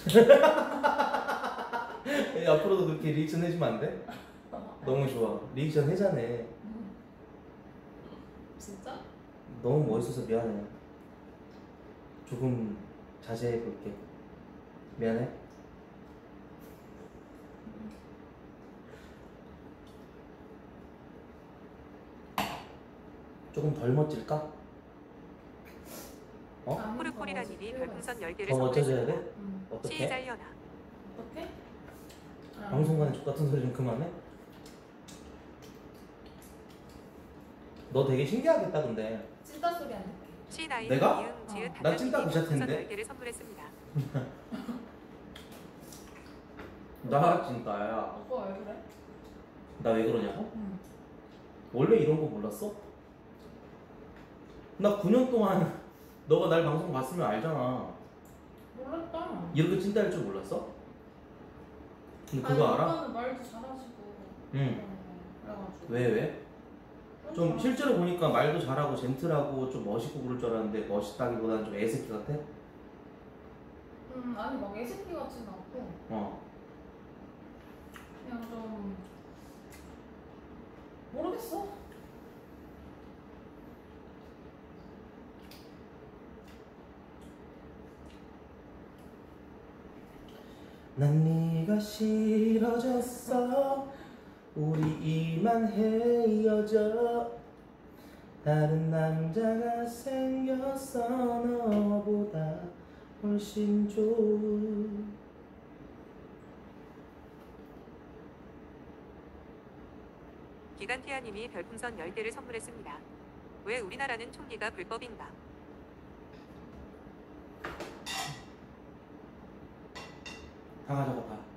앞으로도 그렇게 리액션 해주면 안 돼? 너무 좋아 리액션 해자네 진짜? 너무 멋있어서 미안해. 조금 자제해 볼게. 미안해. 조금 덜 멋질까? 어? 호르코리라님이 별풍선 10개를 더 멋져져야. 돼? 음. 어떻게? 시잘려나. 어떻게? 아. 방송간에 족 같은 소리 좀 그만해. 너 되게 신기하겠다 근데. 찐따 소리 안 듣게. 시나인 내가? 이응 지읒 어. 나 찐따? 10개를 선물했습니다. 나 진짜야. 오빠 왜 그래? 나 왜 그러냐고? 응. 원래 이런 거 몰랐어? 나 9년 동안 너가 날 방송 봤으면 알잖아. 몰랐다. 이렇게 찐따일 줄 몰랐어? 근데 아니, 그거 알아? 오빠는 말도 잘하시고. 응. 어, 그래가지고. 왜 왜? 좀. 실제로 보니까 말도 잘하고 젠틀하고 좀 멋있고 그럴 줄 알았는데 멋있다기보다는 좀 애새끼 같아? 음 아니 막 애새끼 같지는 않고 어. 그냥 좀 모르겠어. 난 네가 싫어졌어 우리 이만 헤어져 다른 남자가 생겼어 너보다 훨씬 좋은 기간티아님이 별풍선 10개를 선물했습니다. 왜 우리나라는 총리가 불법인가? 다 가져가 다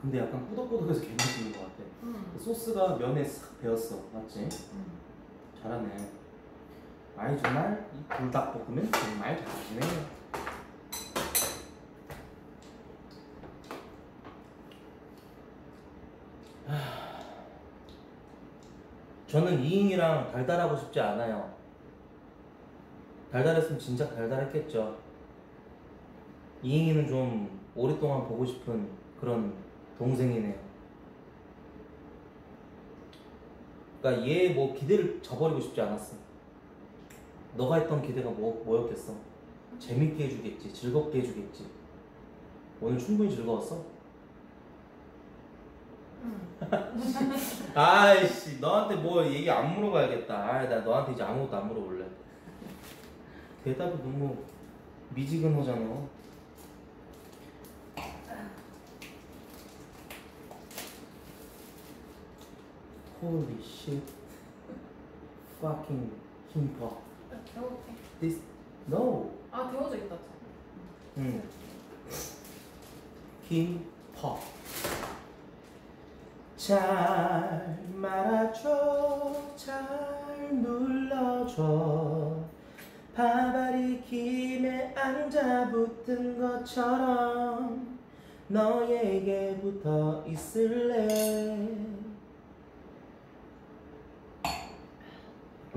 근데 약간 꾸덕꾸덕해서 개 맛있는 것 같아. 응. 그 소스가 면에 싹 배었어. 맞지? 응. 잘하네. 아이 정말 이 불닭볶음면 정말 잘하시네요 하, 저는 이잉이랑 달달하고 싶지 않아요. 달달했으면 진짜 달달했겠죠. 이잉이는 좀 오랫동안 보고 싶은 그런 동생이네요 그러니까 얘 뭐 기대를 저버리고 싶지 않았어. 너가 했던 기대가 뭐 뭐였겠어? 재밌게 해주겠지, 즐겁게 해주겠지. 오늘 충분히 즐거웠어? 응. 아이씨, 너한테 뭐 얘기 안 물어봐야겠다. 아, 나 너한테 이제 아무것도 안 물어볼래. 대답이 너무 미지근하잖아. Holy shit. Fucking 힘퍼. 데워올게. This no. 아 데워져 있다. 응. 힘퍼. 잘 말아줘, 잘 눌러줘. 바바리 김에 앉아 붙은 것처럼 너에게 붙어 있을래.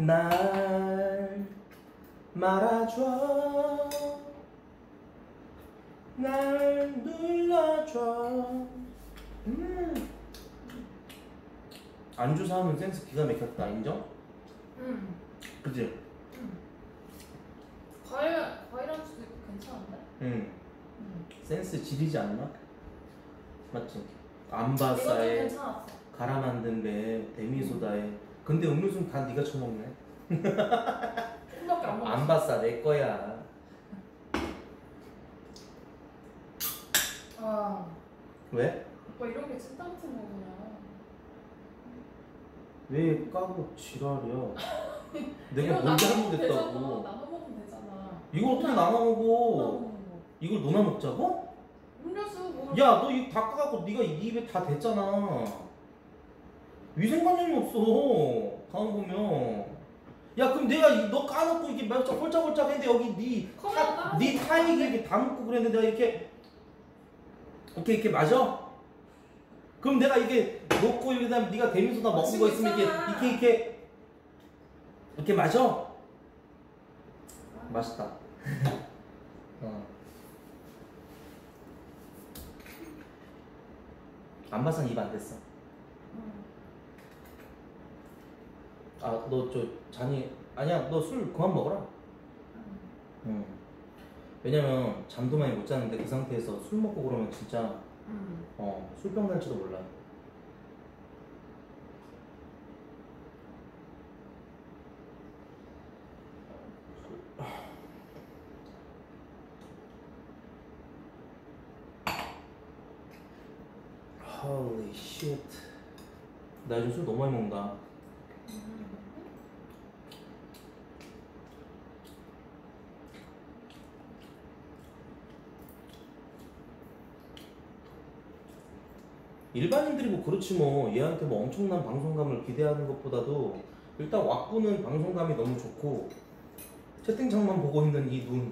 날 말아줘 날 눌러줘 음. 안주 사오는 센스 기가 막혔다 인정? 응. 그치? 응. 과일 과일 안주도 있고 괜찮은데? 응 응. 센스 지리지 않나? 맞지? 괜찮았어. 갈아 만든 배 데미소다에 근데 음료수는 다 네가 처먹네 조금밖에 안 먹었어. 암바사 내 거야 아, 왜? 오빠 이런 게 찐따 같은 거구나. 왜 까고 지랄이야 내가 이거 뭔 나눠 잘못했다고 먹으면 되잖아. 나눠 먹으면 되잖아. 이걸 어떻게 나눠 나눠 먹어 먹는 거. 이걸 너나 먹자고? 음료수 뭐. 야 너 이거 다 까갖고 네가 이 입에 다 됐잖아 위생관념이 없어 다음 보면 야 그럼 내가 이- 너 까놓고 이렇게 막 홀짝홀짝 했는데 여기 네, 컵에다 타, 따라서 네 타이게 이렇게 담고 그랬는데 내가 이렇게 이렇게 이렇게 마셔? 그럼 내가 이게 놓고 여기다 네가 데미소다 먹은 거 있으면 이렇게 있잖아. 이렇게 이렇게 이렇게 마셔? 맛있다 어. 안 봐선 입안 됐어 응. 아 너 저 잔이 아니야 너 술 그만 먹어라 응. 응. 왜냐면 잠도 많이 못 자는데 그 상태에서 술 먹고 그러면 진짜 응. 어 술병 날지도 몰라 Holy shit 나 요즘 술 너무 많이 먹는다 일반인들이 뭐 그렇지 뭐. 얘한테 뭐 엄청난 방송감을 기대하는 것보다도 일단 왁구는 방송감이 너무 좋고 채팅창만 보고 있는 이 눈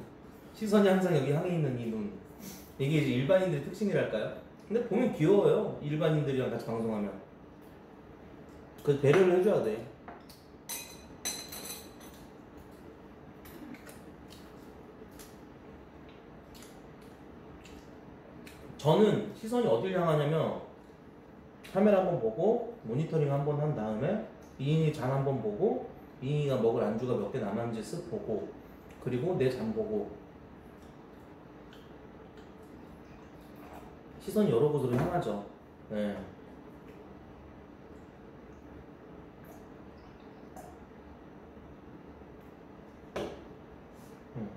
시선이 항상 여기 향해 있는 이 눈. 이게 이제 일반인들의 특징이랄까요? 근데 보면 귀여워요 일반인들이랑 같이 방송하면. 그 배려를 해줘야 돼. 저는 시선이 어딜 향하냐면 카메라 한번 보고 모니터링 한번 한 다음에 이인이 잔 한번 보고 이인이가 먹을 안주가 몇 개 남았는지 쓱 보고 그리고 내 잔 보고 시선이 여러 곳으로 향하죠. 네. 음.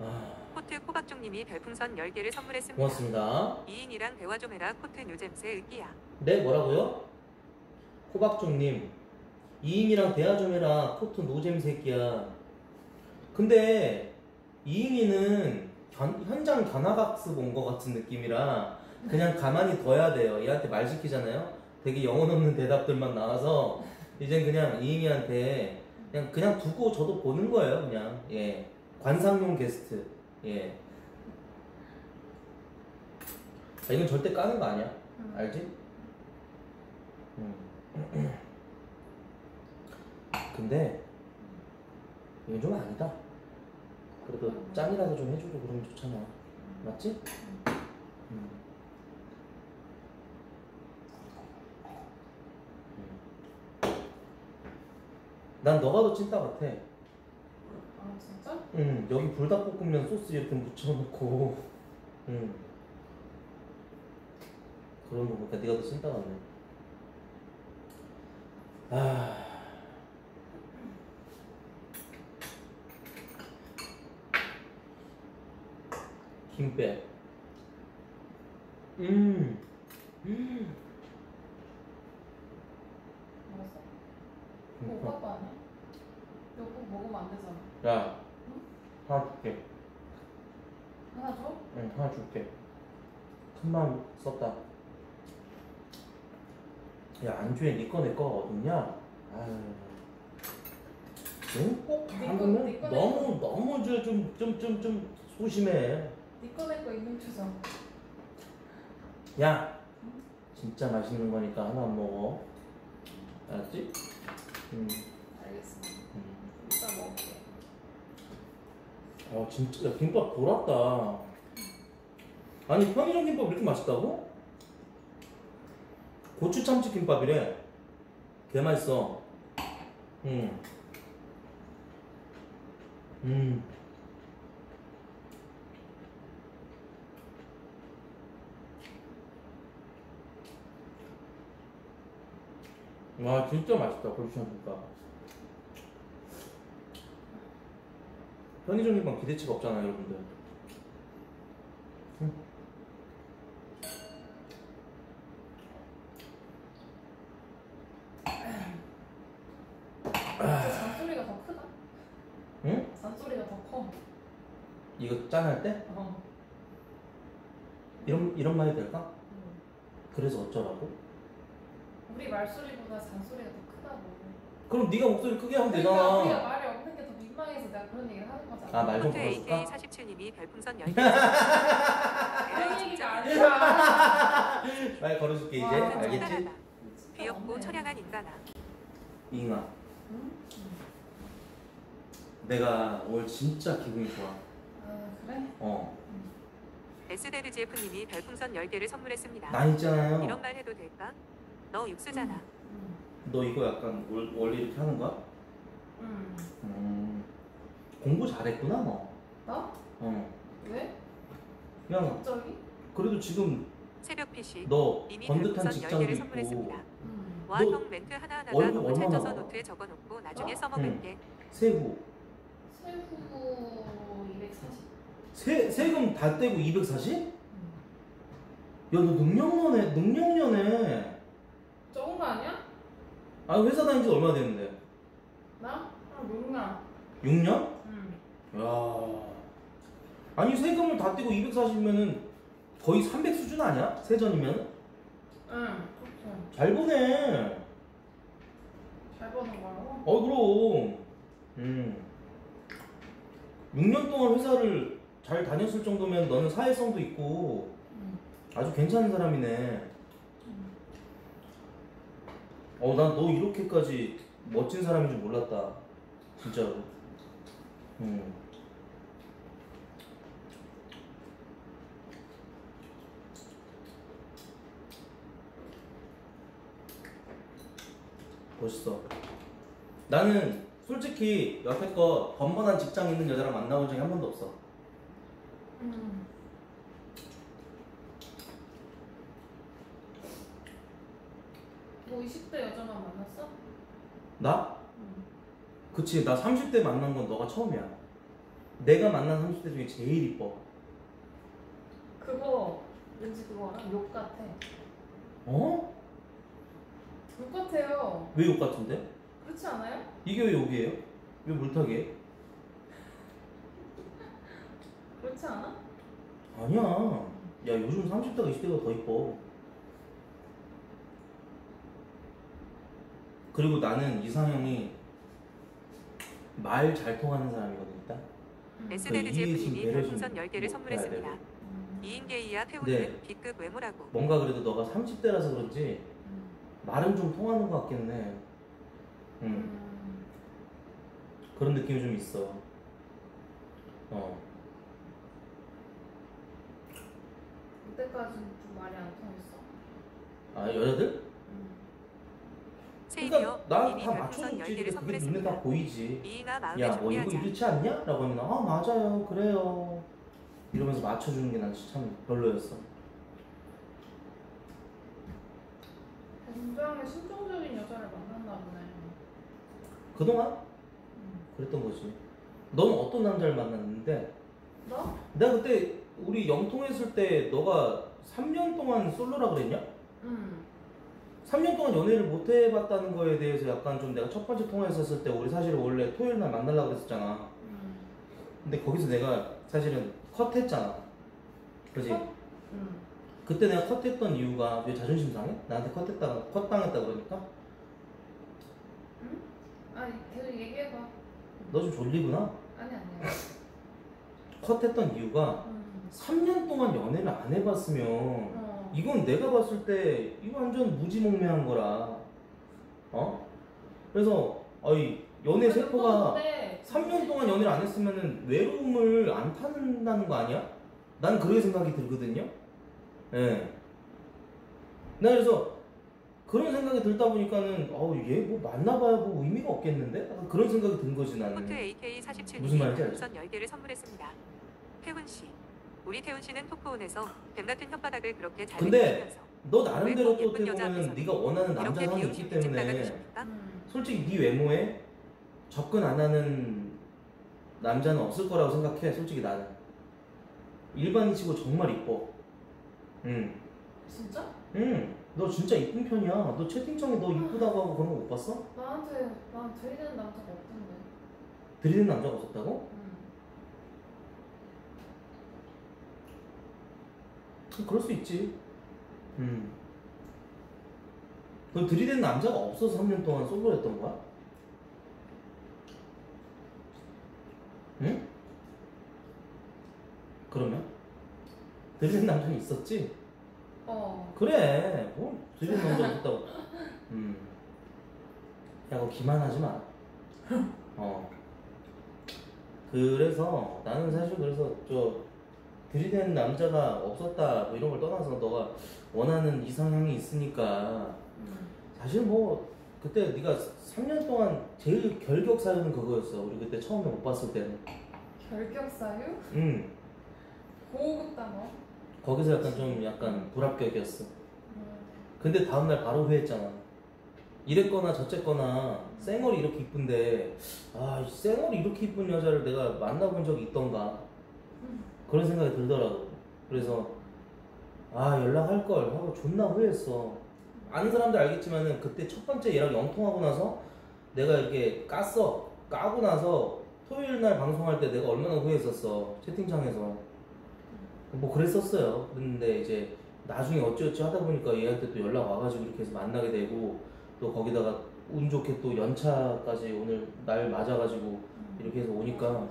아, 코트 코박중 님이 별풍선 10개를 선물했습니다. 고맙습니다. 이인이랑 대화 좀 해라 코트 뉴잼새 으끼야. 네, 뭐라고요? 호박종님, 이인이랑 대화 좀 해라. 코트 노잼 새끼야. 근데 이인이는 견- 현장 견학학습 온 것 같은 느낌이라 그냥 가만히 둬야 돼요. 얘한테 말 시키잖아요. 되게 영혼 없는 대답들만 나와서 이젠 그냥 이인이한테 그냥 그냥 두고 저도 보는 거예요. 그냥 예 관상용 게스트 예. 아, 이건 절대 까는 거 아니야. 응. 알지? 음. 근데 이건 좀 아니다. 그래도 짠이라도 좀 해주고 그러면 좋잖아. 맞지? 음. 음. 난 너가 더 찐따 같아. 아 진짜? 응, 여기 불닭볶음면 소스 이렇게 묻혀놓고, 응. 그런 거 보니까 네가 더 같네. 아. 김빼. 음. 음. 먹었어? 그거 오빠 거 아니야? 이거 꼭 먹으면 안 되잖아. 야, 하나 줄게. 하나 줘? 응, 하나 줄게. 큰맘 썼다. 야, 안주에 니꺼 내꺼 어딨냐? 아유. 꼭네 거, 가면 네 거, 너무 너무 저좀좀 좀 좀 좀 소심해. 니꺼 내꺼 있는 표정. 야, 진짜 맛있는 거니까 하나 안 먹어. 알았지? 응. 알겠습니다. 응. 이따 먹을게. 아 진짜 야, 김밥 돌았다. 아니 편의점 김밥 이렇게 맛있다고? 고추 참치 김밥이래. 개 맛있어. 음. 음. 와 진짜 맛있다 고추 참치김밥. 편의점 김밥 기대치가 없잖아요 여러분들. 짠할 때? 어. 이런 이런 말이 될까? 음. 그래서 어쩌라고? 우리 말소리보다 잔소리가 더 크다고. 그럼 네가 목소리 크게 하면 그러니까 우리가 되잖아 말이 없는 게 더 민망해서 내가 그런 얘기를 하는 거잖아. 아, 말좀 코트 걸어줄까? AK 47님이 별풍선 10개 그런 얘기가 아니라. 말 걸어줄게 이제 와. 알겠지? 귀엽고 처량한 인간아. 이잉아 응? 내가 오늘 진짜 기분이 좋아 아 그래? 어 에스데르지에프님이 별풍선 10개를 선물했습니다. 나 있잖아요 이런 말 해도 될까? 너 육수잖아. 응. 너 이거 약간 월- 원래 이렇게 하는 거야? 응. 음 공부 잘했구나 너 나? 어. 왜? 그냥 갑자기? 그래도 지금 새벽 PC 너 이미 번듯한 별풍선 직장도 10개를 있고 선물했습니다. 응. 와너형 멘트 하나하나가 월급 너무 얼마나 찰져서 나와? 노트에 적어놓고 나중에 어? 써먹을게. 세후 세후 240. 세, 세금 다 떼고 240? 응. 야너 능력녀네 능력녀네 적은 거 아니야? 아 회사 다닌 지 얼마나 됐는데? 나? 아, 용나. 6년? 응. 야 아니 세금을 다 떼고 240이면은 거의 300 수준 아니야? 세전이면? 응. 그렇죠. 잘 보네 잘 버는 거라고? 어 그럼 음 6년 동안 회사를 잘 다녔을 정도면 너는 사회성도 있고 응. 아주 괜찮은 사람이네 응. 어난 너 이렇게까지 멋진 사람인 줄 몰랐다 진짜로 음. 멋있어 나는 솔직히 여태껏 번번한 직장 있는 여자랑 만나본 적이 한 번도 없어 응. 뭐 20대 여자만 만났어? 나? 응. 그치 나 30대 만난 건 너가 처음이야 내가 만난 30대 중에 제일 이뻐 그거 왠지 그거랑 욕 같아. 어? 욕 같아요. 왜 욕 같은데? 그렇지 않아요? 이게 왜 욕이에요? 왜 물타기해? 그렇지 않아? 아니야 야 요즘 30대가 20대가 더 이뻐 그리고 나는 이상형이 말 잘 통하는 사람이거든 일단 이해심, 별풍선 배려심 10개를 뭐 선물했습니다. 응. 이인게이야 태우는 네. B급 외모라고. 뭔가 그래도 너가 30대라서 그런지 응. 말은 좀 통하는 것 같기는 해 음, 음. 그런 느낌이 좀 있어 어 그때까지는 좀 말이 안 통했어. 아 여자들? 응. 세이비어 그러니까 나 님이 다 별풍선 맞춰줬지 10개를 그게 눈에. 다 보이지 이잉아 마음에 야뭐 이거. 이렇지 않냐? 라고 하면 아 맞아요 그래요 이러면서 맞춰주는 게난참 별로였어 굉장히 순종적인 여자를 만났나 보네. 그동안 응. 그랬던 거지 너는 어떤 남자를 만났는데 너? 내가 그때 우리 영통했을 때 너가 3년 동안 솔로라 그랬냐? 응. 3년 동안 연애를 못 해봤다는 거에 대해서 약간 좀 내가 첫 번째 통화했었을 때 우리 사실 원래 토요일 날 만나려고 그랬었잖아 응. 근데 거기서 내가 사실은 컷했잖아 그지? 컷? 응. 그때 내가 컷했던 이유가 왜 자존심 상해? 나한테 컷했다가 컷당했다 그러니까? 아니 계속 얘기해봐. 너 좀 졸리구나? 아니 아니야. 컷했던 이유가 응. 3년 동안 연애를 안 해봤으면 어. 이건 내가 봤을 때 이거 완전 무지몽매한 거라 어? 그래서 어이 연애 세포가 근데 3년 동안 연애를 안 했으면 외로움을 안 타는다는 거 아니야? 난 그렇게 생각이 들거든요 예. 나 그래서 그런 생각이 들다 보니까는 어우 얘뭐 만나봐야 뭐 의미가 없겠는데? 약간 그런 생각이 든 거지 나는 코트 AK 47님이 무슨 말인지 별풍선 10개를 선물했습니다. 태훈 씨. 우리 태훈 씨는 토크온에서 뱀 같은 혓바닥을 그렇게 잘 근데 내밀면서 너 나름대로 또 예쁜 어떻게 여자 보면 앞에서 네가 원하는 남자 이렇게 상이 있기 집 때문에 나가주십니까? 음. 솔직히 네 외모에 접근 안 하는 남자는 없을 거라고 생각해 솔직히 나는 일반인치고 정말 이뻐 응 진짜? 응, 너 진짜 이쁜 편이야. 너 채팅창에 너 이쁘다고 하고 그런 거 못 봤어? 나한테 난 들이대는 남자가 없던데. 들이대는 남자가 없었다고? 응. 그럴 수 있지. 음. 너 들이대는 남자가 없어서 3년 동안 솔로였던 거야? 응? 그러면? 들이대는 남자는 있었지? 어. 그래. 뭐 들이대는 남자 없었다고. 음. 야, 너 기만하지 마. 어. 그래서 나는 사실 그래서 저 들이대는 남자가 없었다 뭐 이런 걸 떠나서 너가 원하는 이상형이 있으니까 응. 사실 뭐 그때 네가 3년 동안 제일 결격 사유는 그거였어. 우리 그때 처음에 못 봤을 때는. 결격 사유? 응. 고급 단어. 거기서 약간 좀 약간 불합격이었어. 응. 근데 다음날 바로 후회했잖아. 이랬거나 저쨌거나 쌩얼이 이렇게 이쁜데 아이 쌩얼이 이렇게 이쁜 여자를 내가 만나본 적이 있던가 그런 생각이 들더라고. 그래서 아 연락할 걸 하고 존나 후회했어. 아는 사람들 알겠지만은 그때 첫 번째 얘랑 영통하고 나서 내가 이렇게 깠어. 까고 나서 토요일 날 방송할 때 내가 얼마나 후회했었어. 채팅창에서. 뭐 그랬었어요. 근데 이제 나중에 어찌어찌 하다 보니까 얘한테 또 연락 와가지고 이렇게 해서 만나게 되고 또 거기다가 운 좋게 또 연차까지 오늘 날 맞아가지고 이렇게 해서 오니까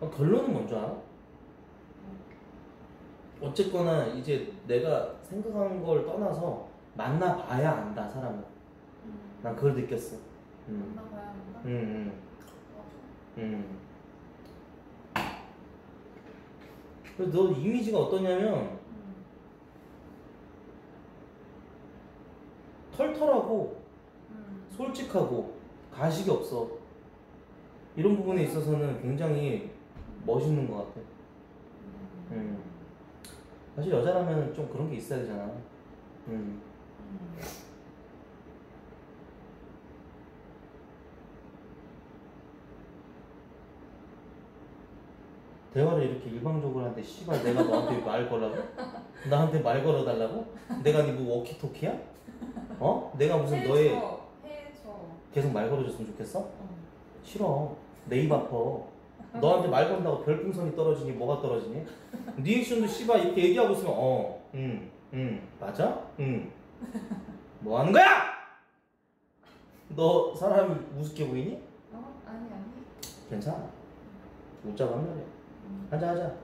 아, 결론은 뭔지 알아? 어쨌거나 이제 내가 생각한 걸 떠나서 만나봐야 안다 사람은 응. 난 그걸 느꼈어 음. 만나봐야 한다. 음, 음. 음. 그래서 너 이미지가 어떠냐면 응. 털털하고 응. 솔직하고 가식이 없어 이런 부분에 있어서는 굉장히 멋있는 것 같아 음. 사실 여자라면 좀 그런 게 있어야 되잖아 음. 응. 대화를 이렇게 일방적으로 하는데 씨발 내가 너한테 말 걸라고? 나한테 말 걸어 달라고? 내가 네뭐 워키토키야? 어? 내가 무슨 너의 해줘. 계속 말 걸어줬으면 좋겠어? 어. 싫어 내 입 아파 너한테 말 건다고 별풍선이 떨어지니 뭐가 떨어지니? 리액션도 씨발 이렇게 얘기하고 있으면 어, 응, 응, 맞아? 응. 뭐 하는 거야? 너 사람이 우습게 보이니? 어? 아니 아니. 괜찮아. 웃자고 한 말이야. 응. 하자 하자.